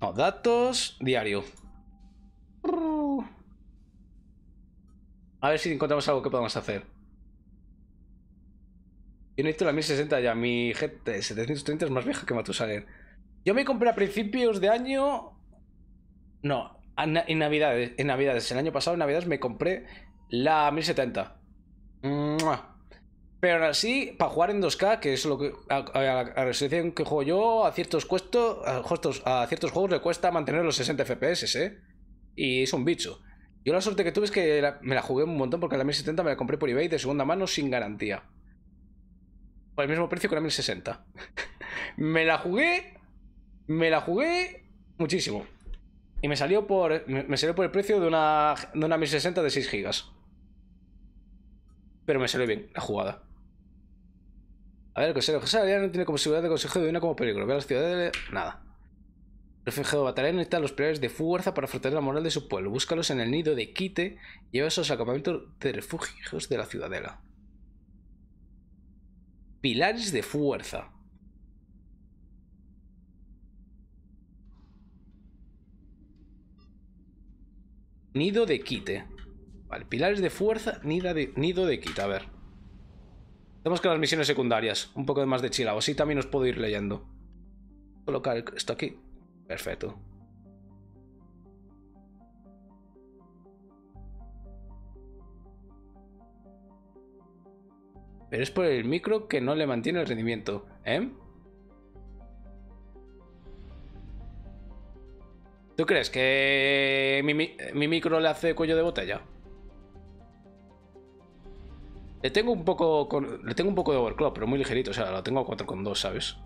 S2: No, datos, diario. A ver si encontramos algo que podamos hacer. Yo necesito la 1060 ya. Mi GT 730 es más vieja que Matusalén. Yo me compré a principios de año. No, en Navidades. En Navidades. El año pasado, en Navidades, me compré la 1070. ¡Mua! Pero así, para jugar en 2K, que es lo que. A, la resolución que juego yo, a ciertos cuestos. A, a ciertos juegos le cuesta mantener los 60 FPS, ¿eh? Y es un bicho. Yo la suerte que tuve es que me la jugué un montón porque la 1070 me la compré por eBay de segunda mano sin garantía. Por el mismo precio que la 1060. [LAUGHS] me la jugué. Me la jugué muchísimo. Y me salió por. Me salió por el precio de una. de una 1060 de 6 gigas. Pero me salió bien la jugada. A ver, el consejo José Ariano tiene como seguridad de consejo de una como peligro. Ve a las ciudades. Nada. Refugiado batallón necesita los pilares de fuerza para fortalecer la moral de su pueblo. Búscalos en el nido de Quite y llévalos al campamento de refugios de la ciudadela. Pilares de fuerza. Nido de Quite. Vale, pilares de fuerza, nido de, nido de Quite. A ver. Tenemos que las misiones secundarias. Un poco más de chilao. Así también os puedo ir leyendo. Colocar esto aquí. Perfecto. Pero es por el micro que no le mantiene el rendimiento, ¿eh? ¿Tú crees que mi, mi- mi micro le hace cuello de botella? Le tengo un poco le tengo un poco de overclock, pero muy ligerito, o sea, lo tengo a 4,2, ¿sabes?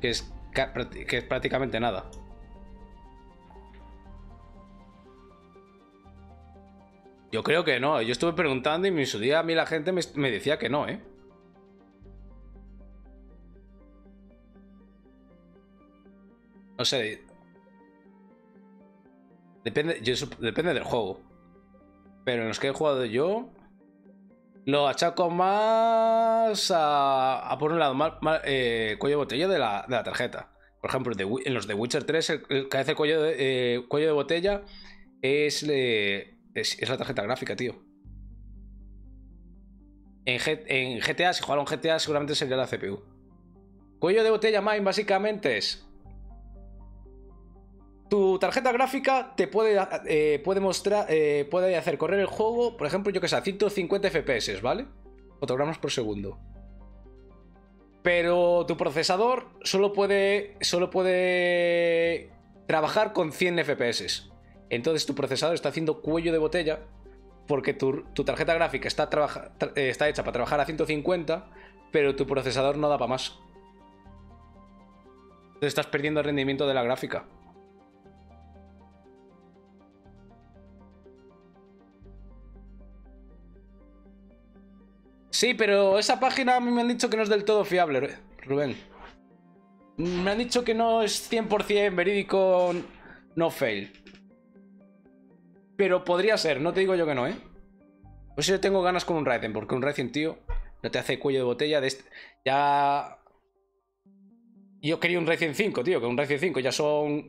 S2: Que es, que es prácticamente nada. Yo creo que no. Yo estuve preguntando y en su día a mí la gente me decía que no, ¿eh? No sé. Depende, depende del juego. Pero en los que he jugado yo, lo achaco más a, por un lado, eh, cuello de botella de la, de la tarjeta. Por ejemplo, en los de Witcher 3, el, el que hace cuello de, eh, cuello de botella es, eh, es, es la tarjeta gráfica, tío. En, G- en GTA, si jugaron GTA, seguramente sería la CPU. Cuello de botella, Mine, básicamente es. Tu tarjeta gráfica te puede, eh, puede mostrar, eh, puede hacer correr el juego, por ejemplo, yo que sé, a 150 FPS, ¿vale? Fotogramas por segundo. Pero tu procesador solo puede, solo puede trabajar con 100 FPS. Entonces tu procesador está haciendo cuello de botella porque tu, tu tarjeta gráfica está, eh, está hecha para trabajar a 150, pero tu procesador no da para más. Entonces estás perdiendo el rendimiento de la gráfica. Sí, pero esa página a mí me han dicho que no es del todo fiable, Ru- Rubén. Me han dicho que no es 100% verídico, no fail. Pero podría ser, no te digo yo que no, ¿eh? Pues yo tengo ganas con un Ryzen, porque un Ryzen, tío, no te hace cuello de botella de este... Ya... Yo quería un Ryzen 5, tío, que un Ryzen 5 ya son...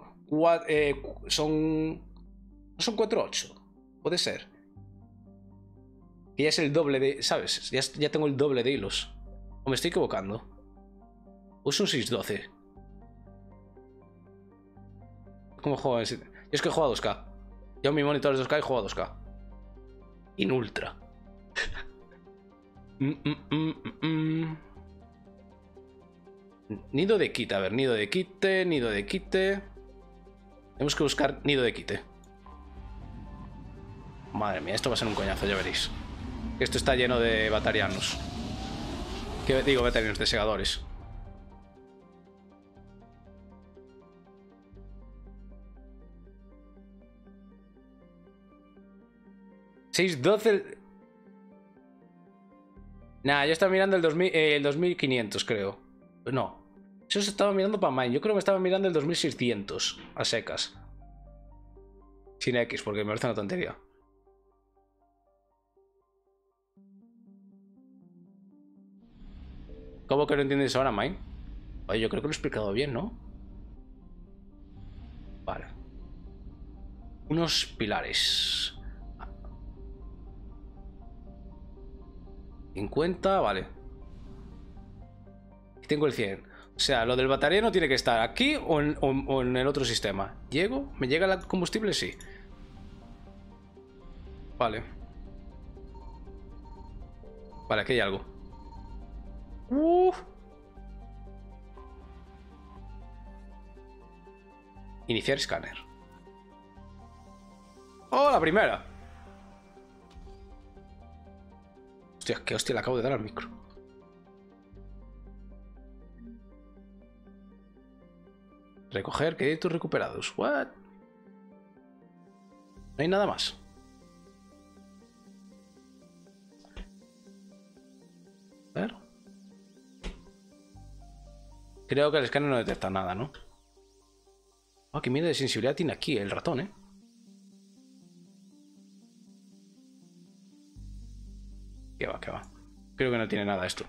S2: eh, son... No son 4.8. Puede ser. Que ya es el doble de... ¿Sabes? Ya, tengo el doble de hilos. O me estoy equivocando. O es un 612. ¿Cómo juego? Yo es que he jugado a 2K. Yo mi monitor es 2K y juego a 2K. In ultra. [LAUGHS] Mm, mm, mm. Nido de quite, a ver, nido de quite, nido de quite. Tenemos que buscar nido de quite. Madre mía, esto va a ser un coñazo, ya veréis. Esto está lleno de batarianos. ¿Qué digo, batarianos de segadores? ¿612? Nah, yo estaba mirando el, 2000, eh, el 2500, creo. No. Eso se estaba mirando para Mine. Yo creo que me estaba mirando el 2600 a secas. Sin X, porque me parece una tontería. ¿Cómo que no entiendes ahora, Mine? Oye, yo creo que lo he explicado bien, ¿no? Vale. Unos pilares. 50, vale. Y Tengo el 100. O sea, lo del batariano tiene que estar aquí o en, o en el otro sistema. ¿Llego? ¿Me llega el combustible? Sí. Vale. Vale, aquí hay algo. Uf. Iniciar escáner. ¡Oh, la primera! Hostia, qué hostia le acabo de dar al micro. Recoger créditos recuperados. What? No hay nada más. Creo que el escáner no detecta nada, ¿no? Ah, qué mierda de sensibilidad tiene aquí el ratón, ¿eh? Que va, que va. Creo que no tiene nada esto.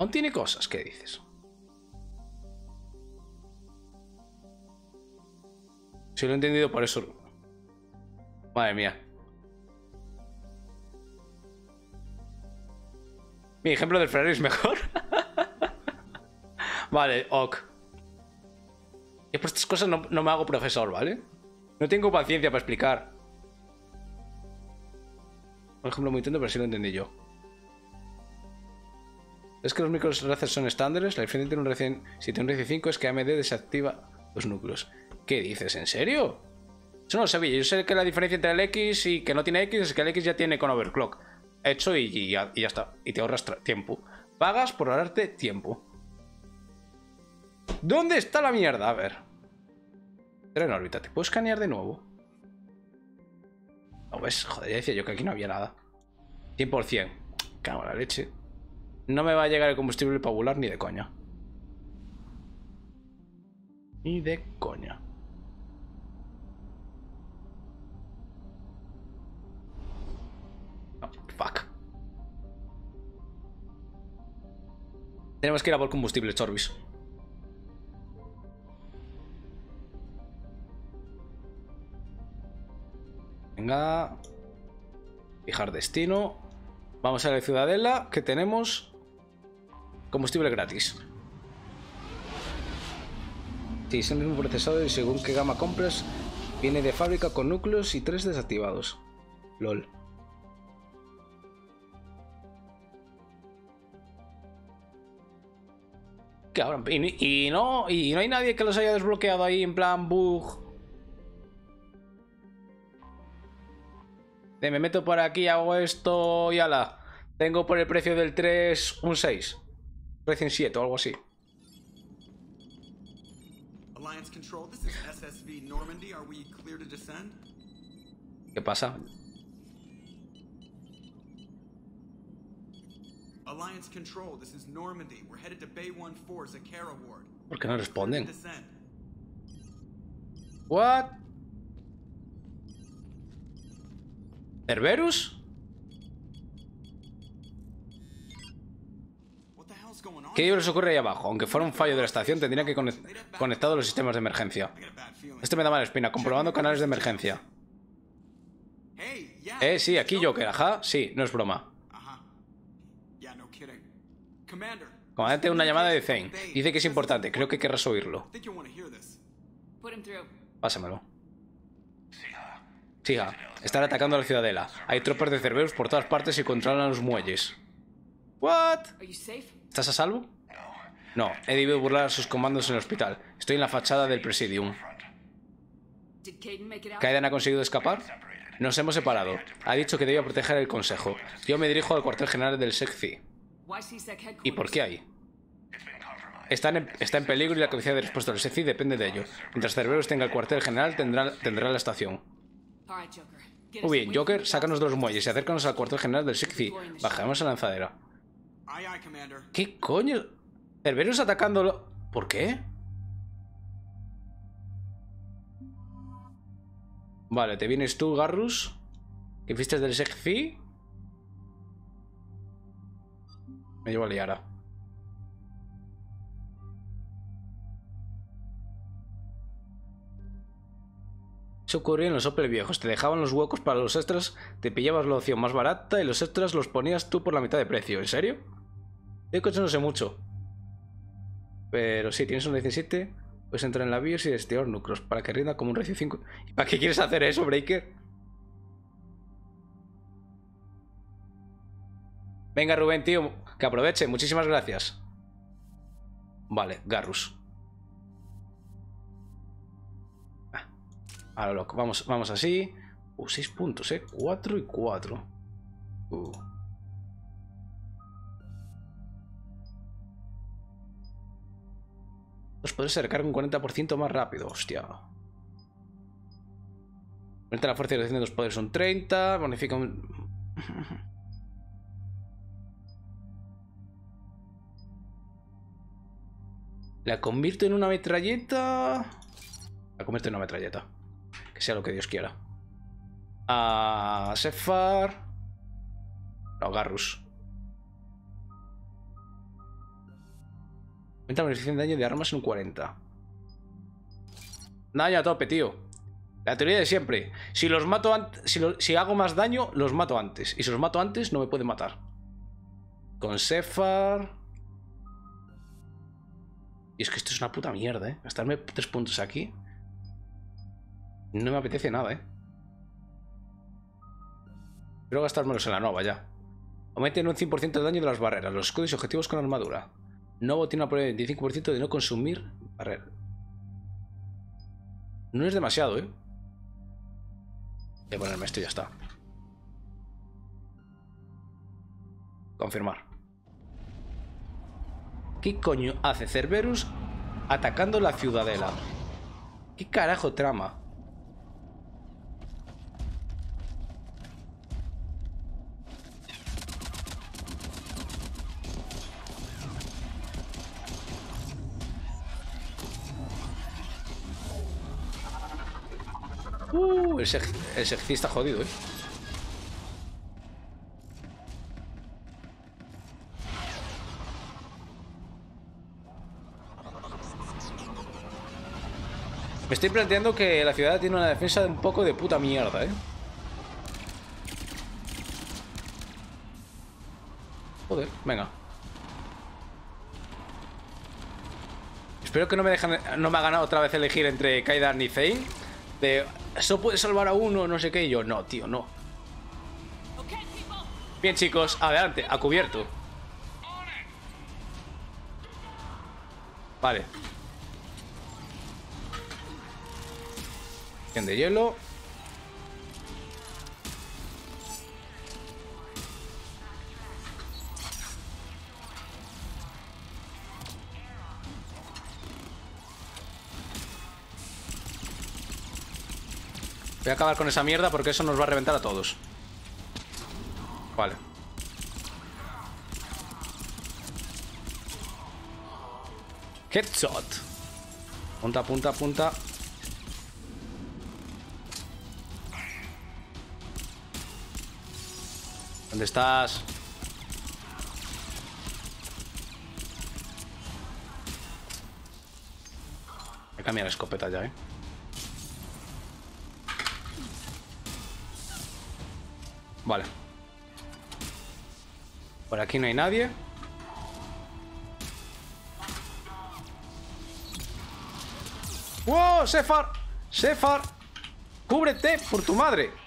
S2: Aún tiene cosas, ¿qué dices? Si lo he entendido por eso. Madre mía. Mi ejemplo del Ferrari es mejor. [LAUGHS] vale, ok. Y por estas cosas no, no me hago profesor, ¿vale? No tengo paciencia para explicar. Por ejemplo, muy tonto, pero sí lo entendí yo. Es que los micros Razer son estándares. La diferencia entre un recién, si tiene un Ryzen 5 es que AMD desactiva los núcleos. ¿Qué dices? ¿En serio? Eso no lo sabía. Yo sé que la diferencia entre el X y que no tiene X es que el X ya tiene con overclock. Hecho y, ya, está. Y te ahorras tiempo. Pagas por ahorrarte tiempo. ¿Dónde está la mierda? A ver. Órbita. ¿Te puedo escanear de nuevo? No ves, joder, ya decía yo que aquí no había nada. 100%. Cago en la leche. No me va a llegar el combustible para volar ni de coña. Ni de coña. No, fuck. Tenemos que ir a por combustible, Chorbis. Venga. Fijar destino. Vamos a la ciudadela que tenemos combustible gratis. Sí, es el mismo procesador y según qué gama compras, viene de fábrica con núcleos y tres desactivados. LOL. Cabrón, y, y no, y no hay nadie que los haya desbloqueado ahí en plan bug. De me meto por aquí, hago esto y ala. Tengo por el precio del 3 un 6. Recién 7 o algo así.
S6: Alliance Control, this is SSV Normandy. Are we clear to descend?
S2: ¿Qué pasa?
S6: Alliance Control, this is Normandy. We're headed to Bay 1-4, Zakara Ward.
S2: ¿Por qué no responden? What? ¿Cerberus?
S6: What the hell's going on?
S2: ¿Qué diablos ocurre ahí abajo? Aunque fuera un fallo de la estación, tendrían que conect conectado los sistemas de emergencia.
S6: I got a bad feeling.
S2: Este me da mala espina, comprobando canales de emergencia.
S6: Hey, yeah.
S2: Eh, sí, aquí.
S6: Joker,
S2: ajá, sí, no es broma.
S6: Ajá. Yeah, no kidding. Commander.
S2: Comandante, una llamada de Zane. Dice que es importante, creo que querrás oírlo. Pásamelo. Siga, están atacando a la ciudadela. Hay tropas de Cerberus por todas partes y controlan los muelles. ¿What?
S5: Are you safe?
S2: ¿Estás a salvo? No, he debido burlar a sus comandos en el hospital. Estoy en la fachada del Presidium. ¿Kaiden ha conseguido escapar? Nos hemos separado. Ha dicho que debía proteger el consejo. Yo me dirijo al cuartel general del SECCI. ¿Y por qué ahí? Está en, está en peligro y la capacidad de respuesta del SECCI depende de ello. Mientras Cerberus tenga el cuartel general, tendrá, tendrá la estación. Muy bien, Joker, sácanos de los muelles y acércanos al cuartel general del SECCI. Bajemos a la lanzadera. ¿Qué coño? Cerberus atacándolo. ¿Por qué? Vale, te vienes tú, Garrus. Que fuiste del SECCI. Me llevo a Liara. Eso ocurría en los Opel viejos. Te dejaban los huecos para los extras, te pillabas la opción más barata y los extras los ponías tú por la mitad de precio. ¿En serio? De coche no sé mucho. Pero sí, tienes un 17, puedes entrar en la BIOS y destilar núcleos para que rinda como un Reci 5. ¿Y para qué quieres hacer eso, Breaker? Venga, Rubén, tío, que aproveche. Muchísimas gracias. Vale, Garrus. Ah, a lo loco. Vamos, vamos así. Uh, 6 puntos, eh. 4 y 4. Uh. Los poderes se recargan un 40% más rápido, hostia. Aumenta la fuerza y de los poderes un 30. Bonifica un... [LAUGHS] La convierto en una metralleta. La convierto en una metralleta. Que sea lo que Dios quiera. A Sefar. No, Garrus. Aumenta la de daño de armas en un 40. Daño a tope, tío. La teoría de siempre. Si los mato si hago más daño, los mato antes. Y si los mato antes, no me pueden matar. Con Sefar. Y es que esto es una puta mierda, ¿eh? Gastarme tres puntos aquí. No me apetece nada, ¿eh? Quiero gastármelos en la nova ya. Aumenten un 100% el daño de las barreras, los escudos y objetivos con armadura. Novo tiene una probabilidad de 25% de no consumir barrera. No es demasiado, ¿eh? Voy a ponerme esto y ya está. Confirmar. ¿Qué coño hace Cerberus atacando la ciudadela? ¿Qué carajo trama? Uh, el Sexy está jodido, eh. Me estoy planteando que la ciudad tiene una defensa de un poco de puta mierda, eh. Joder, venga. Espero que no me dejan, no me hagan otra vez elegir entre Kaidan y Zane. De eso puede salvar a uno, no sé qué. Y yo, no, tío, no. Bien, chicos, adelante, a cubierto. Vale. Bien de hielo. Voy a acabar con esa mierda porque eso nos va a reventar a todos. Vale. Headshot. Punta, punta, punta. ¿Dónde estás? A cambiar la escopeta ya, eh. Vale. Por aquí no hay nadie. ¡Wow! ¡Sefar! ¡Sefar! ¡Cúbrete por tu madre!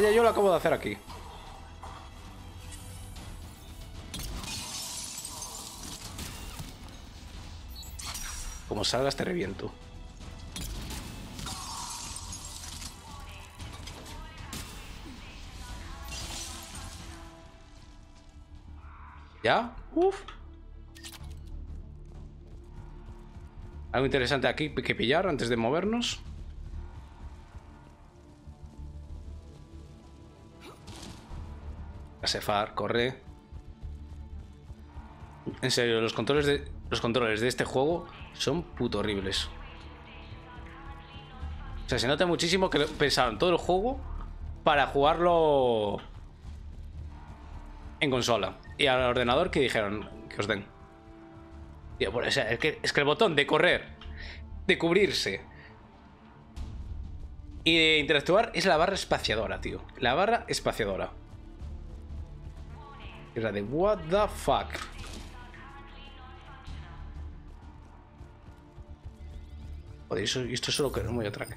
S2: Vaya, yo lo acabo de hacer aquí. Como salgas te reviento. ¿Ya? Uf. Algo interesante aquí que pillar antes de movernos. Asefar, corre. En serio, los controles de los controles de este juego son puto horribles. O sea, se nota muchísimo que pensaron todo el juego para jugarlo en consola. Y al ordenador que dijeron que os den. O sea, es que el botón de correr, de cubrirse y de interactuar es la barra espaciadora, tío. La barra espaciadora. La de what the fuck. Joder, esto solo que no muy atraque.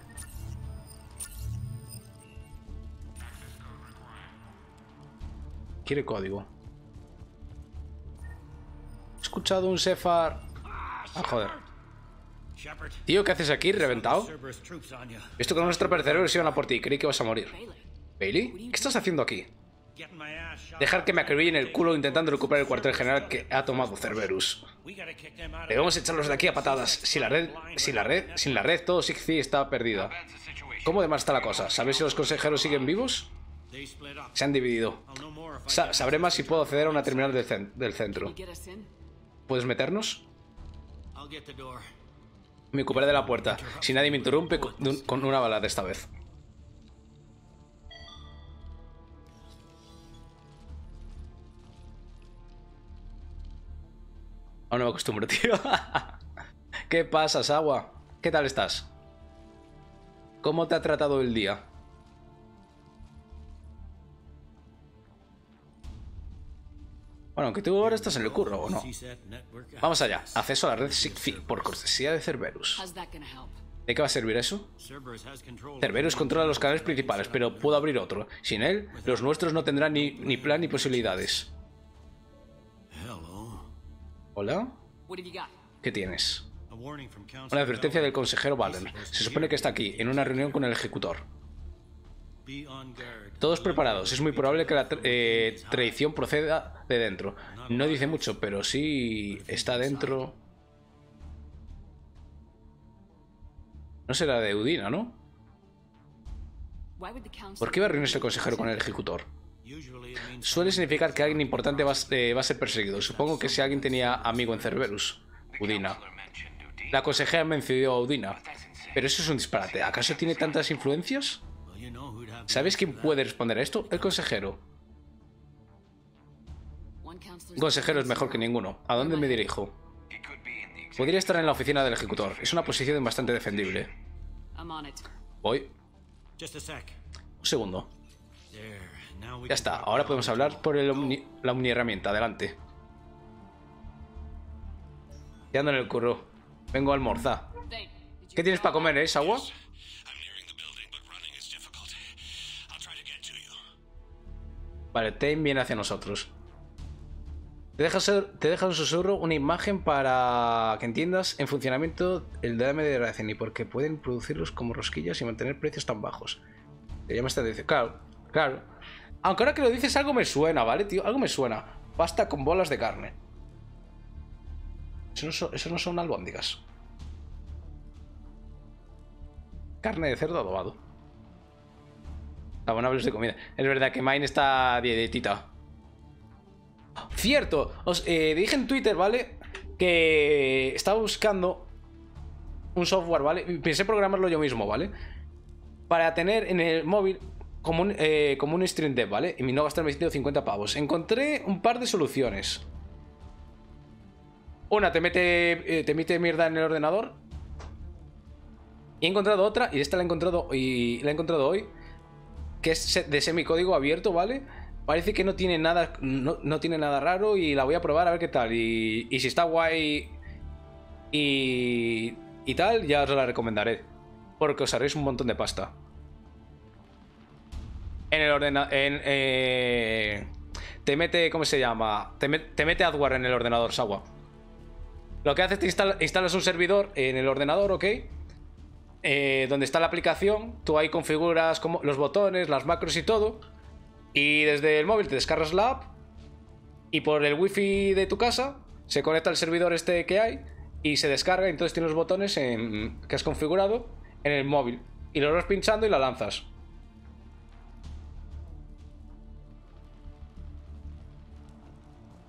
S2: Quiere código. He escuchado un Sefar. Ah, joder. Tío, ¿qué haces aquí? ¿Reventado? Esto con nuestro percero se iban a por ti. Creí que ibas a morir.
S5: ¿Bailey?
S2: ¿Qué estás haciendo aquí? Dejar que me acribillen el culo intentando recuperar el cuartel general que ha tomado Cerberus. Debemos echarlos de aquí a patadas. Si la red, si la red, sin la red, todo Sixty está perdida. ¿Cómo de mal está la cosa? ¿Sabes si los consejeros siguen vivos? Se han dividido. Sabré más si puedo acceder a una terminal del, cen- del centro. ¿Puedes meternos? Me ocuparé de la puerta. Si nadie me interrumpe con una bala de esta vez. Aún no me acostumbro, [LAUGHS] tío. ¿Qué pasa, Sawa? ¿Qué tal estás? ¿Cómo te ha tratado el día? Bueno, aunque tú ahora estás en el curro, ¿o no? Vamos allá. Acceso a la red SIGFI por cortesía de Cerberus. ¿De qué va a servir eso?
S7: Cerberus
S2: controla los canales principales, pero puedo abrir otro. Sin él, los nuestros no tendrán ni, ni plan ni posibilidades. ¿Hola? ¿Qué tienes? Una advertencia del consejero Valen. Se supone que está aquí, en una reunión con el ejecutor. Todos preparados. Es muy probable que la tra- eh, traición proceda de dentro. No dice mucho, pero sí está dentro. No será de Udina, ¿no? ¿Por qué va a reunirse el consejero con el ejecutor? Suele significar que alguien importante va, a- eh, va a ser perseguido. Supongo que si alguien tenía amigo en Cerberus. Udina. La consejera mencionó a Udina. Pero eso es un disparate. ¿Acaso tiene tantas influencias? ¿Sabes quién puede responder a esto? El consejero. Un consejero es mejor que ninguno. ¿A dónde me dirijo? Podría estar en la oficina del ejecutor. Es una posición bastante defendible. Voy. Un segundo. Ya está. Ahora podemos hablar por el omni- la omni herramienta. Adelante. Ya ando en el curro. Vengo a almorzar. ¿Qué tienes para comer, eh, Agua?
S8: To you.
S2: Vale, Tame viene hacia nosotros. Te deja, ser- te deja un susurro, una imagen para que entiendas en funcionamiento el diámetro de radiación y por qué pueden producirlos como rosquillas y mantener precios tan bajos. Te llama esta dice, claro, claro. Aunque ahora que lo dices algo me suena, ¿vale, tío? Algo me suena. Pasta con bolas de carne. Eso no son, eso albóndigas. Carne de cerdo adobado. Abonables de comida. Es verdad que Mine está dietita. Cierto, os eh, dije en Twitter, ¿vale? Que estaba buscando un software, ¿vale? Pensé programarlo yo mismo, ¿vale? Para tener en el móvil como un, eh, como un Stream Deck, ¿vale? Y no gastarme 150 pavos. Encontré un par de soluciones. Una te mete, eh, te mete mierda en el ordenador. Y he encontrado otra, y esta la he encontrado, y la he encontrado hoy, que es de semicódigo abierto, ¿vale? Parece que no tiene nada, no, no tiene nada raro y la voy a probar a ver qué tal. Y, y si está guay y, y tal, ya os la recomendaré. Porque os haréis un montón de pasta. En el ordenador... En, eh, te mete, ¿cómo se llama? Te, me- te mete adware en el ordenador, Sawa. Lo que haces es que instala- instalas un servidor en el ordenador, ¿ok? eh, donde está la aplicación, tú ahí configuras como los botones, las macros y todo. Y desde el móvil te descargas la app y por el wifi de tu casa se conecta al servidor este que hay y se descarga entonces tienes los botones que has configurado en el móvil. Y lo vas pinchando y la lanzas.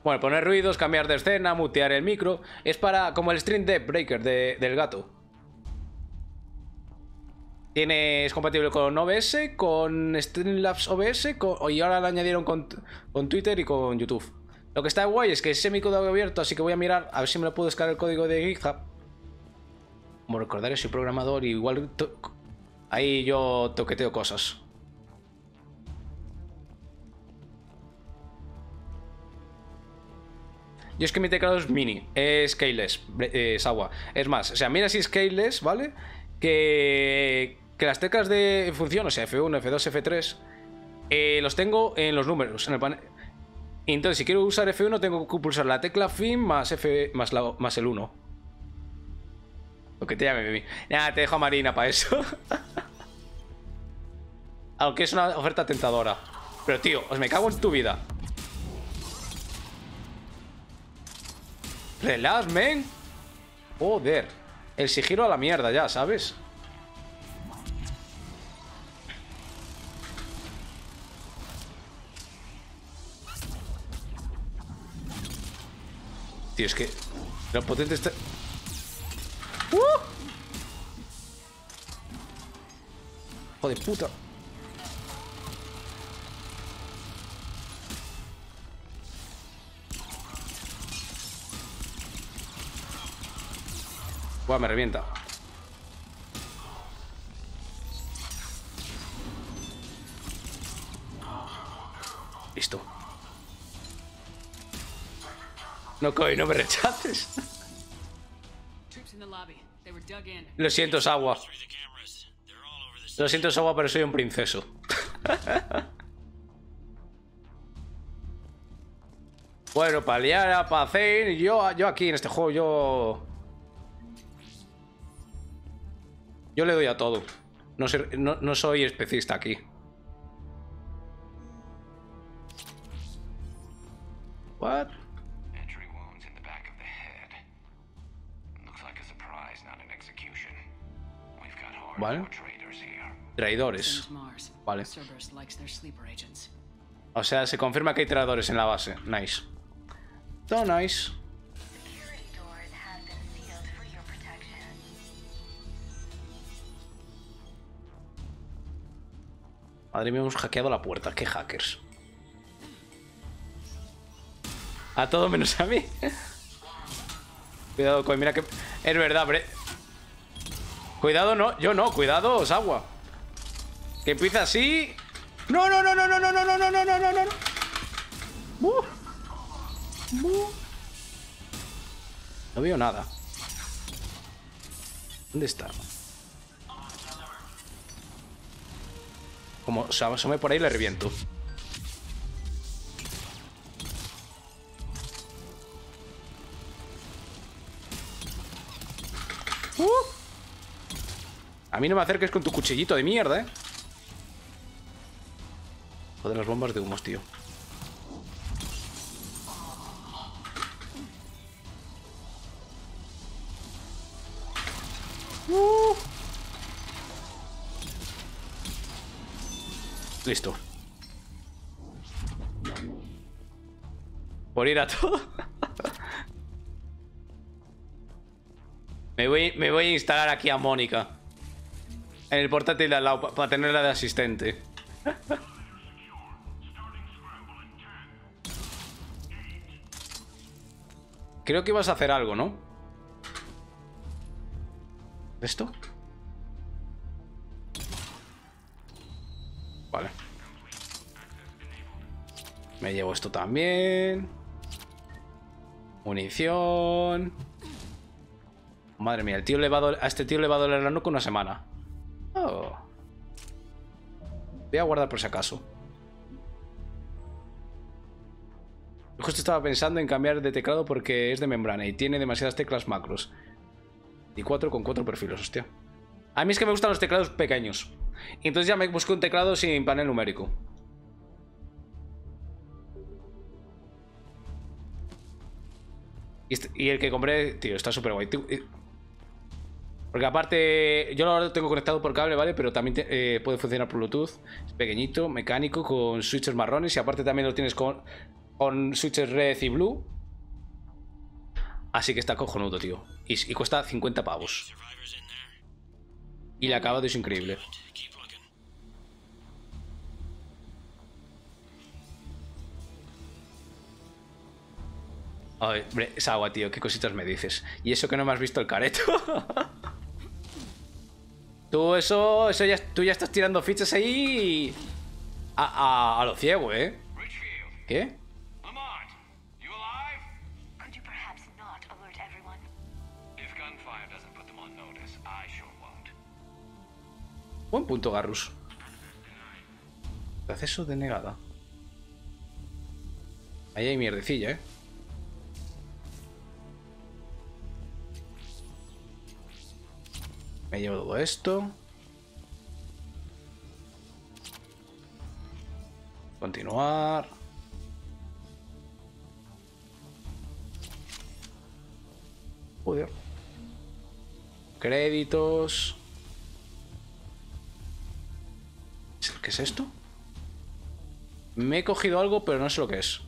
S2: Bueno, poner ruidos, cambiar de escena, mutear el micro. Es para como el Stream Deck Breaker de- del gato. Es compatible con OBS, con Streamlabs OBS y ahora lo añadieron con, con Twitter y con YouTube. Lo que está guay es que es semicódigo abierto, así que voy a mirar a ver si me lo puedo descargar el código de GitHub. Como recordar, soy programador y igual ahí yo toqueteo cosas. Yo es que mi teclado es mini, es scaleless, eh, Sawa. Es más, o sea, mira si es scaleless, ¿vale? Que, que las teclas de función, o sea, F1, F2, F3, eh, los tengo en los números, en el panel. Entonces, si quiero usar F1, tengo que pulsar la tecla fin más, F, más, la- el 1. Lo que te llame, baby. Nada, te dejo a Marina para eso. [LAUGHS] Aunque es una oferta tentadora. Pero tío, os me cago en tu vida. Relax, men. Joder. El sigilo a la mierda ya, ¿sabes? Tío, es que... Lo potente está... ¡Uh! Joder, puta. Buah, me revienta. Listo. No, Koi, no me rechaces. Lo siento, es agua Lo siento, es agua pero soy un princeso. [LAUGHS] bueno, para liar a Pacen, yo, yo aquí en este juego, yo... Yo le doy a todo. No, ser, no, no soy especista aquí. What? Vale. Traidores. Vale. O sea, se confirma que hay traidores en la base. Nice. Todo nice. Madre mía, hemos hackeado la puerta. Qué hackers. A todo menos a mí. Cuidado, Koi, mira que... Es verdad, bre... Cuidado, no. Yo no, cuidado, os agua. Que empieza así... No, no, no, no, no, no, no, no, no, no, no, no, no. Uh. Uh. No veo nada. ¿Dónde está? Como se asome por ahí, le reviento. Uh. A mí no me acerques con tu cuchillito de mierda, eh. Joder, las bombas de humos, tío. Listo. Por ir a todo. me, voy, me voy a instalar aquí a Mónica. En el portátil de al lado, para tenerla de asistente. Creo que ibas a hacer algo, ¿no? ¿Esto? Me llevo esto también. Munición. Madre mía, el tío le va a, este tío le va a doler la nuca una semana. Oh. Voy a guardar por si acaso. Justo estaba pensando en cambiar de teclado porque es de membrana y tiene demasiadas teclas macros. Y cuatro con cuatro perfiles, hostia. A mí es que me gustan los teclados pequeños. Entonces ya me busqué un teclado sin panel numérico. Y, este- y el que compré, tío, está súper guay. Eh, Porque aparte, yo lo tengo conectado por cable, ¿vale? Pero también eh, puede funcionar por Bluetooth. Es pequeñito, mecánico, con switches marrones. Y aparte también lo tienes con, switches red y blue. Así que está cojonudo, tío. Y, y cuesta 50 pavos. Y el acabado es increíble. Ay, hombre, es agua, tío. ¿Qué cositas me dices? Y eso que no me has visto el careto. [LAUGHS] tú eso, eso ya, tú ya estás tirando fichas ahí a, a, a lo ciego, ¿eh? ¿Qué?
S8: Lamont, you alive?
S4: Could you perhaps not alert everyone?
S8: If gunfire doesn't put them on notice, I sure won't.
S2: Buen punto, Garrus. Acceso denegada. Ahí hay mierdecilla, ¿eh? Me llevo todo esto. Continuar. Joder. Créditos. ¿Qué es esto? Me he cogido algo, pero no sé lo que es.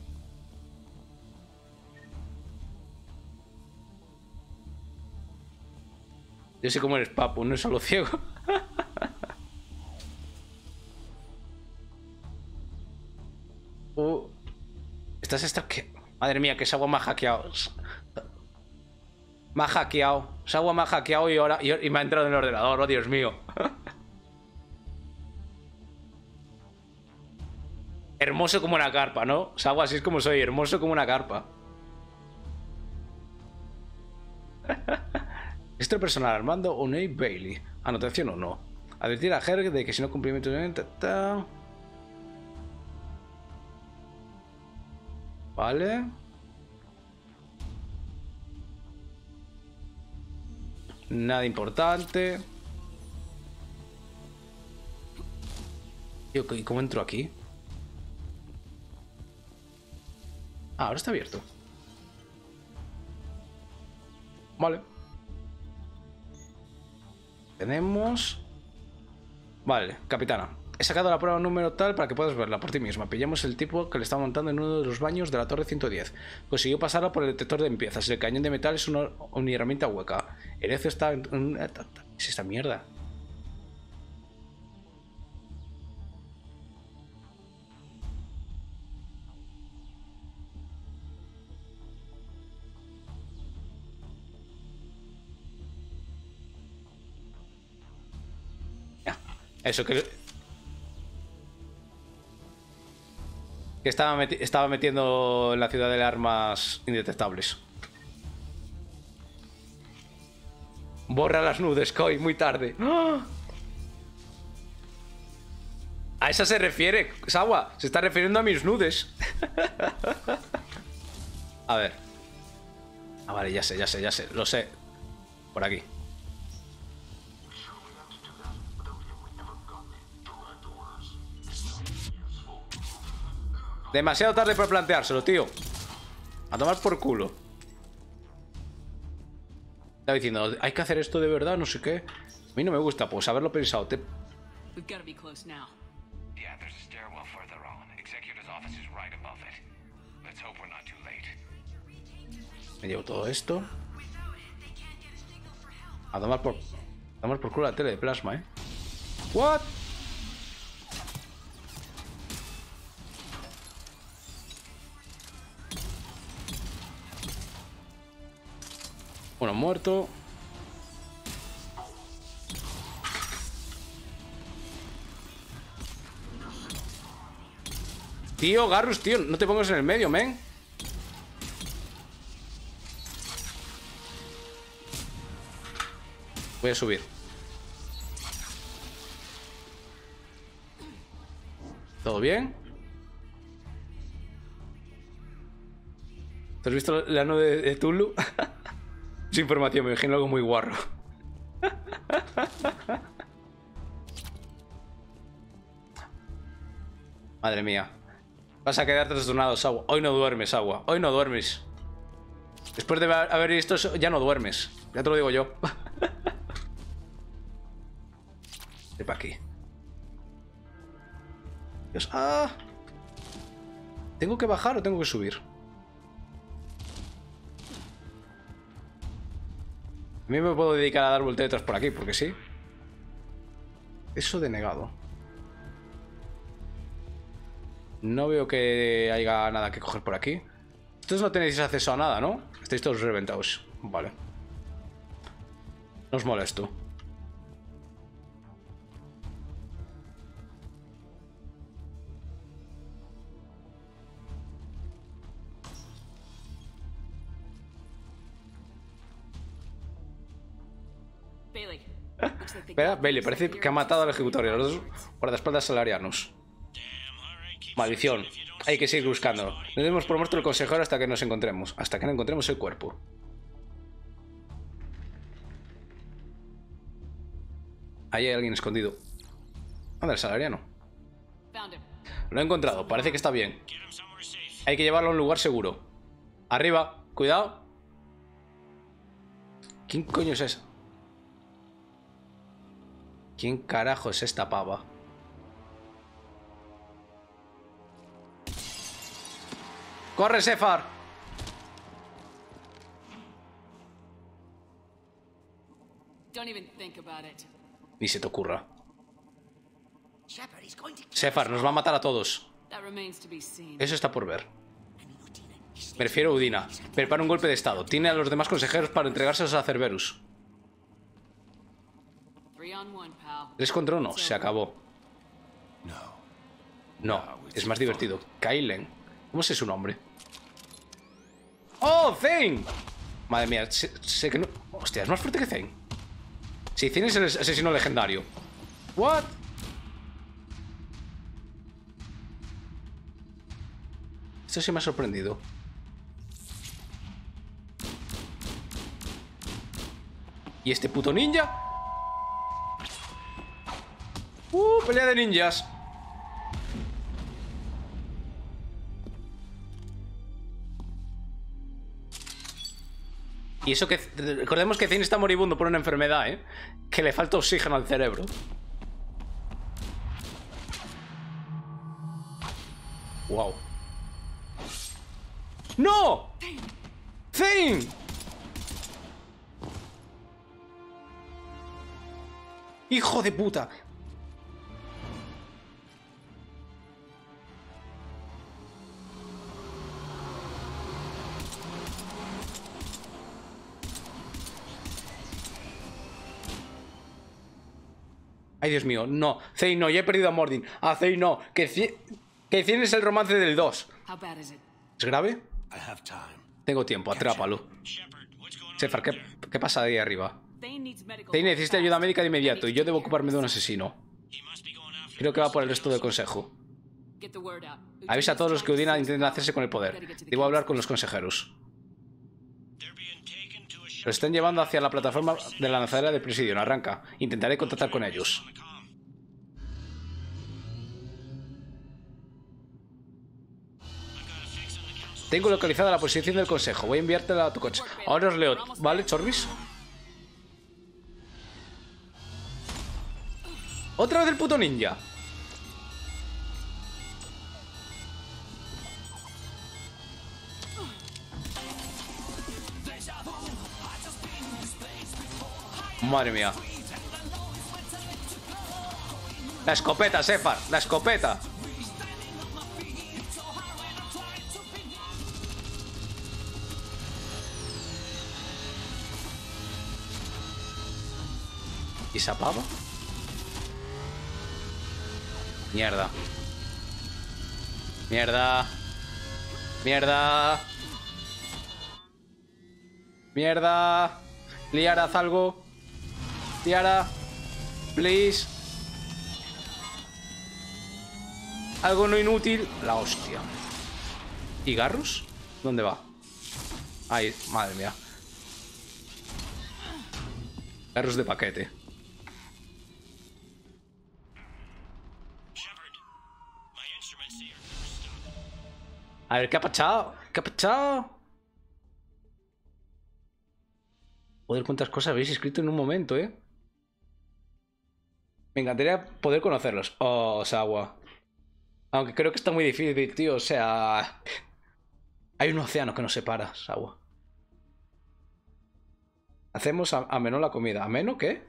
S2: Yo sé cómo eres, papu, no es solo ciego. Uh, [LAUGHS] Estás esta que. Madre mía, que agua me ha hackeado. Me ha hackeado. Agua me ha hackeado y ahora. Y, me ha entrado en el ordenador, oh Dios mío. [LAUGHS] hermoso como una carpa, ¿no? Algo así es como soy, hermoso como una carpa. Este personal Armando O'Neill Bailey. Anotación o no. Advertir a Herg de que si no cumplimiento ta, ta. Vale. Nada importante. ¿y cómo entro aquí? Ah, ahora está abierto. Vale. Tenemos... Vale, capitana. He sacado la prueba número tal para que puedas verla por ti misma. Pillamos el tipo que le está montando en uno de los baños de la torre 110. Consiguió pasarla por el detector de limpiezas. El cañón de metal es una, una herramienta hueca. El está en... ¿Es esta mierda? Eso que... Que estaba, estaba metiendo en la ciudad de armas indetectables. Borra las nudes, Koi, muy tarde. ¡Ah! A esa se refiere, Sawa. Se está refiriendo a mis nudes. [LAUGHS] a ver. Ah, vale, ya sé, ya sé, ya sé. Lo sé. Por aquí. Demasiado tarde para planteárselo, tío. A tomar por culo. Estaba diciendo, hay que hacer esto de verdad, no sé qué. A mí no me gusta, pues haberlo pensado. Te... Me llevo todo esto. A tomar por. A tomar por culo la tele de plasma, eh. What? Uno muerto. Tío, Garrus, tío, no te pongas en el medio, men. Voy a subir. ¿Todo bien? ¿Te has visto la no de, de Tulu? [LAUGHS] Información, me imagino algo muy guarro. Madre mía. Vas a quedarte trastornado, Agua. Hoy no duermes, Agua. Hoy no duermes. Después de haber visto eso, ya no duermes. Ya te lo digo yo. [LAUGHS] De para aquí. Dios, ¡ah! ¿Tengo que bajar o tengo que subir? A mí me puedo dedicar a dar volteretas por aquí, porque sí. Eso denegado. No veo que haya nada que coger por aquí. Ustedes no tenéis acceso a nada, ¿no? Estáis todos reventados. Vale. No os molesto. Espera, Bailey, parece que ha matado al ejecutorio. Los dos guardaespaldas salarianos. Maldición. Hay que seguir buscando. demos por muerto el consejero hasta que nos encontremos. Hasta que no encontremos el cuerpo. Ahí hay alguien escondido. Anda, el salariano. Lo he encontrado, parece que está bien. Hay que llevarlo a un lugar seguro. Arriba, cuidado. ¿Quién coño es esa? ¿Quién carajo es esta pava? ¡Corre, Sefar! Ni se te ocurra. Sefar, nos va a matar a todos. Eso está por ver.
S9: I mean, Udina, he's
S2: Me refiero a Udina. Prepara un golpe de estado. Tiene a los demás consejeros para entregárselos a Cerberus. 3 contra 1. Se acabó.
S8: No.
S2: Es más divertido. Kylen. ¿Cómo sé su nombre? ¡Oh, Zane! Madre mía, sé, sé que no... Hostia, es más fuerte que Zane. Sí, Zane es el asesino legendario. ¿What? Esto sí me ha sorprendido. ¿Y este puto ninja? ¡Uh! Pelea de ninjas. Y eso que. Recordemos que Zane está moribundo por una enfermedad, ¿eh? Que le falta oxígeno al cerebro. Wow. ¡No! ¡Zane! ¡Hijo de puta! Ay, Dios mío, no. Zane, no, ya he perdido a Mordin. Ah, Zane, no. Que, que Cien es el romance del 2.
S5: How bad is it?
S2: ¿Es grave?
S8: I have time.
S2: Tengo tiempo, atrápalo. Sefar, ¿qué, qué pasa ahí arriba? Zane
S5: help
S2: necesita ayuda médica de
S5: I
S2: inmediato
S5: need
S2: y
S5: to
S2: yo debo ocuparme de un asesino. Creo que va por el
S7: the
S2: resto del consejo. Avisa a todos los que Udina
S5: seize
S2: hacerse con el poder. Debo hablar con los consejeros.
S7: They're being taken to a
S2: Lo están llevando hacia la plataforma de la lanzadera de Presidium. Arranca. Intentaré contactar con ellos. Tengo localizada la posición del consejo. Voy a enviártela a tu coche. Ahora os leo. ¿Vale, Chorbis? ¿Otra vez el puto ninja? Madre mía. La escopeta, Sefar. La escopeta. ¿Y esa? Mierda. Mierda. Mierda. Mierda. Liara, haz algo. Liara. Please. Algo no inútil. La hostia. ¿Y Garrus? ¿Dónde va? Ahí, madre mía. Garrus de paquete. A ver, ¿qué ha pasado? ¿Qué ha pasado? Joder, cuántas cosas habéis escrito en un momento, ¿eh? Me encantaría poder conocerlos. Oh, Sawa. Aunque creo que está muy difícil, tío. O sea... Hay un océano que nos separa, Sawa. Hacemos a- ameno la comida. ¿Ameno qué?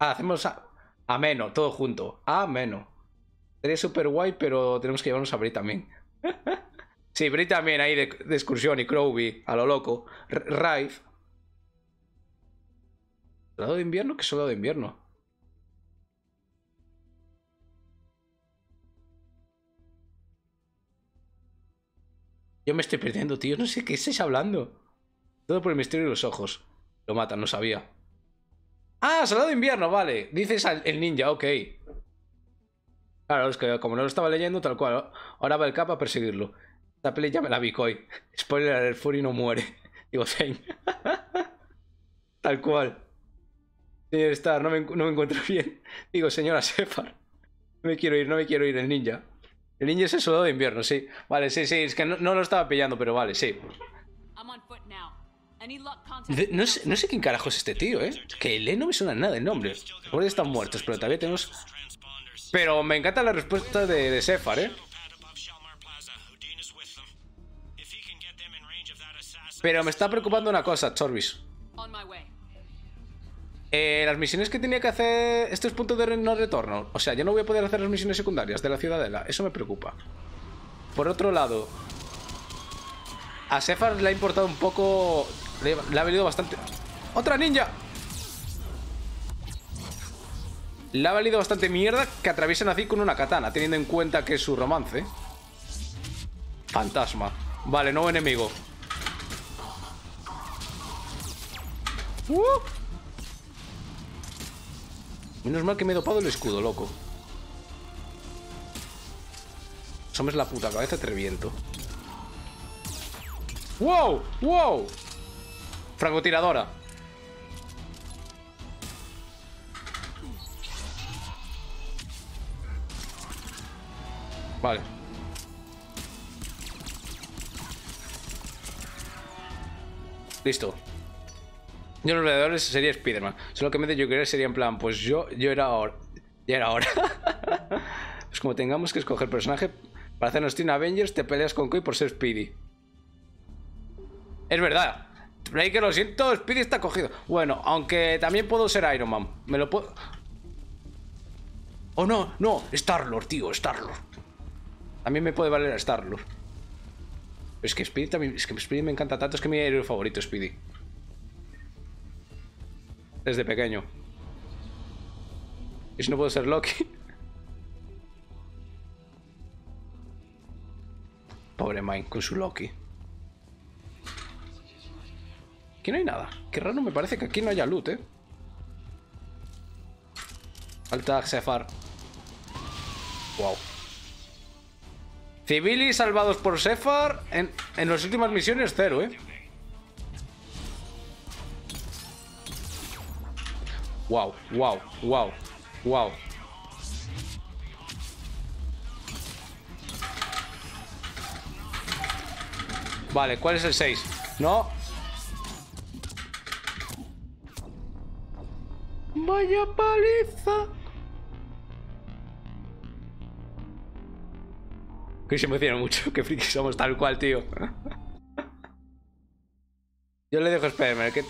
S2: Ah, hacemos a... ameno, todo junto. Ameno. Sería súper guay, pero tenemos que llevarnos a Bri también. [LAUGHS] Sí, Bri también ahí de, excursión y Crowby, a lo loco. Raif. ¿Soldado de invierno? ¿Qué soldado de invierno? Yo me estoy perdiendo, tío. No sé qué estáis hablando. Todo por el misterio de los ojos. Lo matan, no sabía. Ah, soldado de invierno, vale. Dices al- el ninja, ok. Claro, es que como no lo estaba leyendo, tal cual. Ahora va el capa a perseguirlo. Esta peli ya me la vi hoy. Spoiler, el Fury no muere. [LAUGHS] Digo, Zane. [LAUGHS] tal cual. Señor Star, no me, encuentro bien. Digo, señora Sefar. No me quiero ir, no me quiero ir, el ninja. El ninja es el soldado de invierno, sí. Vale, sí, sí, es que no, no lo estaba pillando, pero vale, sí. De- no, sé, no sé quién carajo es este tío, ¿eh? Que le no me suena nada el nombre. Ahora están muertos, pero todavía tenemos... Pero me encanta la respuesta de, de Sefar, ¿eh? Pero me está preocupando una cosa, Chorbis. Eh, las misiones que tenía que hacer... Esto es punto de no retorno. O sea, yo no voy a poder hacer las misiones secundarias de la ciudadela. Eso me preocupa. Por otro lado... A Sefar le ha importado un poco... Le, le ha valido bastante... ¡Otra ninja! Le ha valido bastante mierda que atraviesen así con una katana, teniendo en cuenta que es su romance. Fantasma. Vale, nuevo enemigo. ¡Uh! Menos mal que me he dopado el escudo, loco. Asomes la puta cabeza, te reviento. ¡Wow! ¡Wow! Francotiradora. Vale. Listo. Yo los alrededores sería Spider-Man. Solo que me de yo querer sería en plan, pues yo, yo era ahora. Ya era hora. [LAUGHS] pues como tengamos que escoger personaje para hacernos Teen Avengers, te peleas con Koi por ser Speedy. Es verdad. que lo siento, Speedy está cogido. Bueno, aunque también puedo ser Iron Man. Me lo puedo. Oh no, no, Star-Lord, tío, Star-Lord. También me puede valer a Star-Lord. Es que Speedy también. Es que Speedy me encanta tanto, es que mi héroe favorito, Speedy. Desde pequeño. ¿Y si no puedo ser Loki? [LAUGHS] Pobre Mine con su Loki. Aquí no hay nada. Qué raro me parece que aquí no haya loot, eh. Falta Sefar. Wow. Civilis salvados por Sefar en, en las últimas misiones, cero, eh. Wow, wow, wow, wow. Vale, ¿cuál es el 6? No. Vaya paliza. Que se emociona mucho, que friki somos tal cual, tío. Yo le dejo Spider-Man, el que,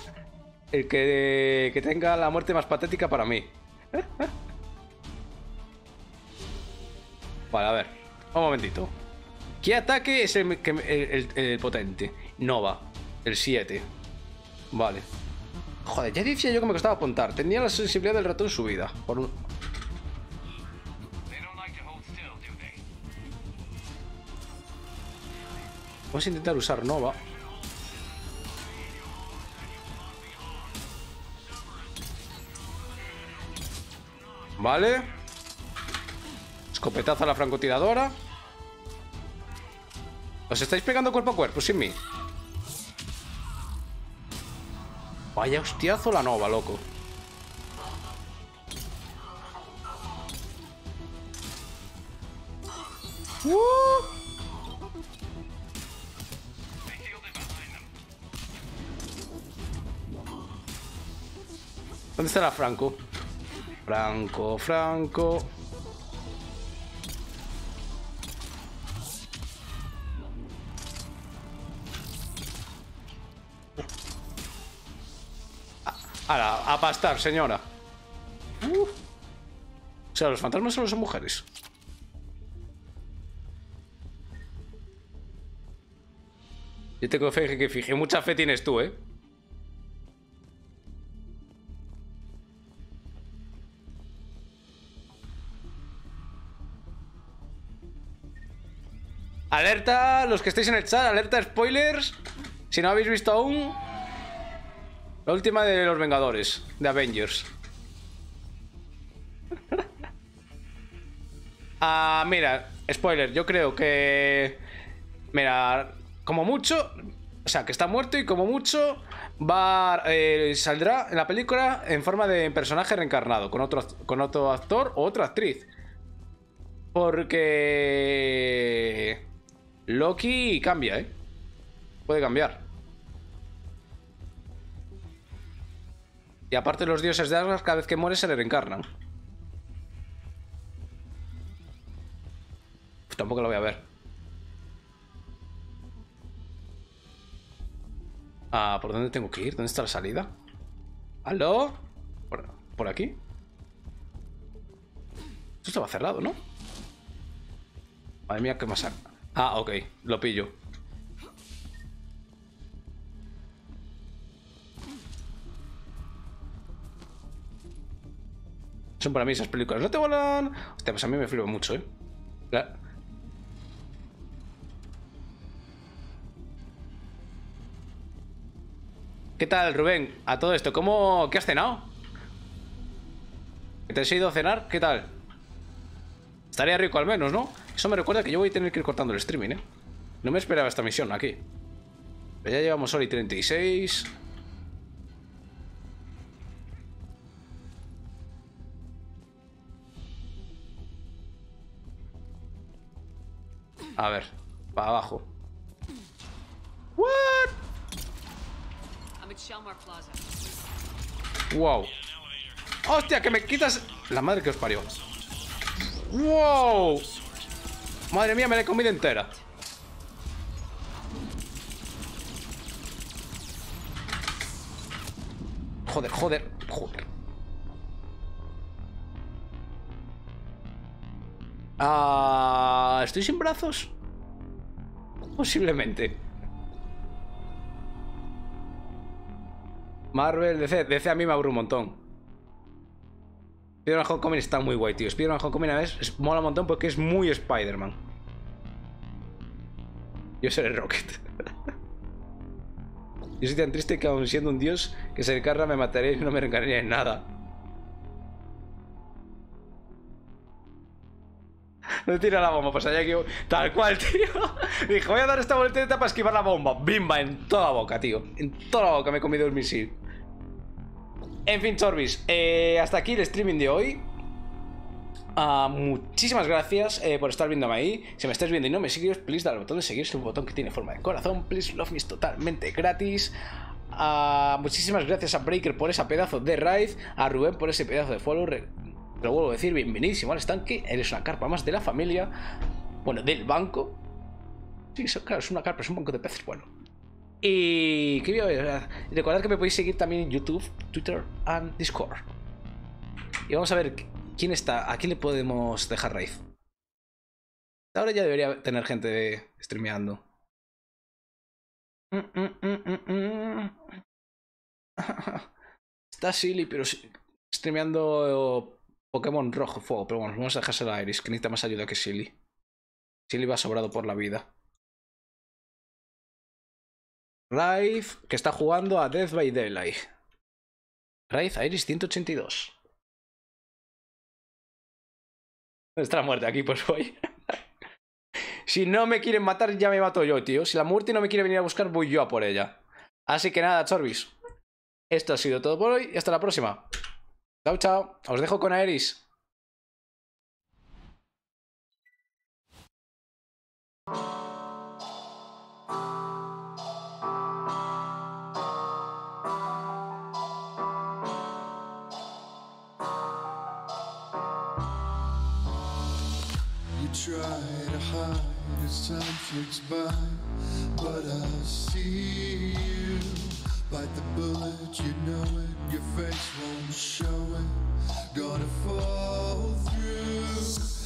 S2: el que, que tenga la muerte más patética para mí. Vale, a ver. Un momentito. ¿Qué ataque es el, potente? Nova, el 7. Vale. Joder, ya decía yo que me costaba apuntar. Tenía la sensibilidad del ratón subida. Por un... Vamos a intentar usar Nova. Vale. Escopetazo a la francotiradora. ¿Os estáis pegando cuerpo a cuerpo sin mí? Vaya hostiazo la Nova, loco. ¿Dónde estará Franco? Franco, Franco. A, a pastar, señora. O sea, los fantasmas solo son mujeres. Yo tengo fe que fije. Mucha fe tienes tú, ¿eh? Alerta, los que estáis en el chat, alerta spoilers. Si no habéis visto aún, la última de los Vengadores, de Avengers. [LAUGHS] ah, mira, spoiler, yo creo que... Mira, como mucho... O sea, que está muerto y como mucho eh, saldrá en la película en forma de personaje reencarnado, con otro, con otro actor o otra actriz. Porque... Loki cambia, ¿eh? Puede cambiar. Y aparte los dioses de Asgard cada vez que muere se le reencarnan. Uf, tampoco lo voy a ver. Ah, ¿por dónde tengo que ir? ¿Dónde está la salida? ¿Aló? ¿Por, por aquí? Esto estaba cerrado, ¿no? Madre mía, qué más... Ah, ok, lo pillo. Son para mí esas películas. ¿No te volan? Hostia, pues a mí me flipa mucho, ¿eh? La- ¿Qué tal, Rubén? A todo esto, ¿cómo... ¿Qué has cenado? ¿Que ¿Te has ido a cenar? ¿Qué tal? Estaría rico al menos, ¿no? Eso me recuerda que yo voy a tener que ir cortando el streaming, ¿eh? No me esperaba esta misión aquí. Pero ya llevamos hora y 36. A ver, para abajo. What? Wow. ¡Hostia, que me quitas! La madre que os parió. ¡Wow! Madre mía, me la he comido entera. Joder, joder, joder. Ah, ¿Estoy sin brazos? Posiblemente. Marvel, DC, DC a mí me aburre un montón. Spider-Man Homecoming está muy guay, tío. Spider-Man Homecoming a veces es- mola un montón porque es muy Spider-Man. Yo seré Rocket. [LAUGHS] Yo soy tan triste que aun siendo un dios que se encarga me mataría y no me reencarnaría en nada. [LAUGHS] No tira la bomba, pues allá que... Tal cual, [LAUGHS] tío. Dijo, voy a dar esta voltereta para esquivar la bomba. Bimba, en toda la boca, tío. En toda la boca me he comido el misil. En fin, Chorbis, eh, hasta aquí el streaming de hoy. Ah, muchísimas gracias eh, por estar viéndome ahí. Si me estáis viendo y no me sigues, please dale al botón de seguir. Es un botón que tiene forma de corazón. Please love me es totalmente gratis. Ah, muchísimas gracias a Breaker por esa pedazo de raid. A Rubén por ese pedazo de follow. Te lo vuelvo a decir, bienvenidísimo al estanque. Eres una carpa más de la familia. Bueno, del banco. Sí, claro, es una carpa, es un banco de peces. Bueno. Y ¿qué voy a ver? recordad que me podéis seguir también en YouTube, Twitter y Discord. Y vamos a ver quién está, a quién le podemos dejar raíz. Ahora ya debería tener gente streameando. Mm, mm, mm. [LAUGHS] Está Silly, pero streameando Pokémon rojo fuego. Pero bueno, vamos a dejárselo a Iris, que necesita más ayuda que Silly. Silly va sobrado por la vida. Raif, que está jugando a Death by Daylight. Raif Iris 182. Está muerte aquí, pues voy. [LAUGHS] si no me quieren matar, ya me mato yo, tío. Si la muerte no me quiere venir a buscar, voy yo a por ella. Así que nada, Chorbis. Esto ha sido todo por hoy y hasta la próxima. Chao, chao. Os dejo con Aeris.
S10: Ticks by, but I see you. Bite the bullet, you know it, your face won't show it. Gonna fall through.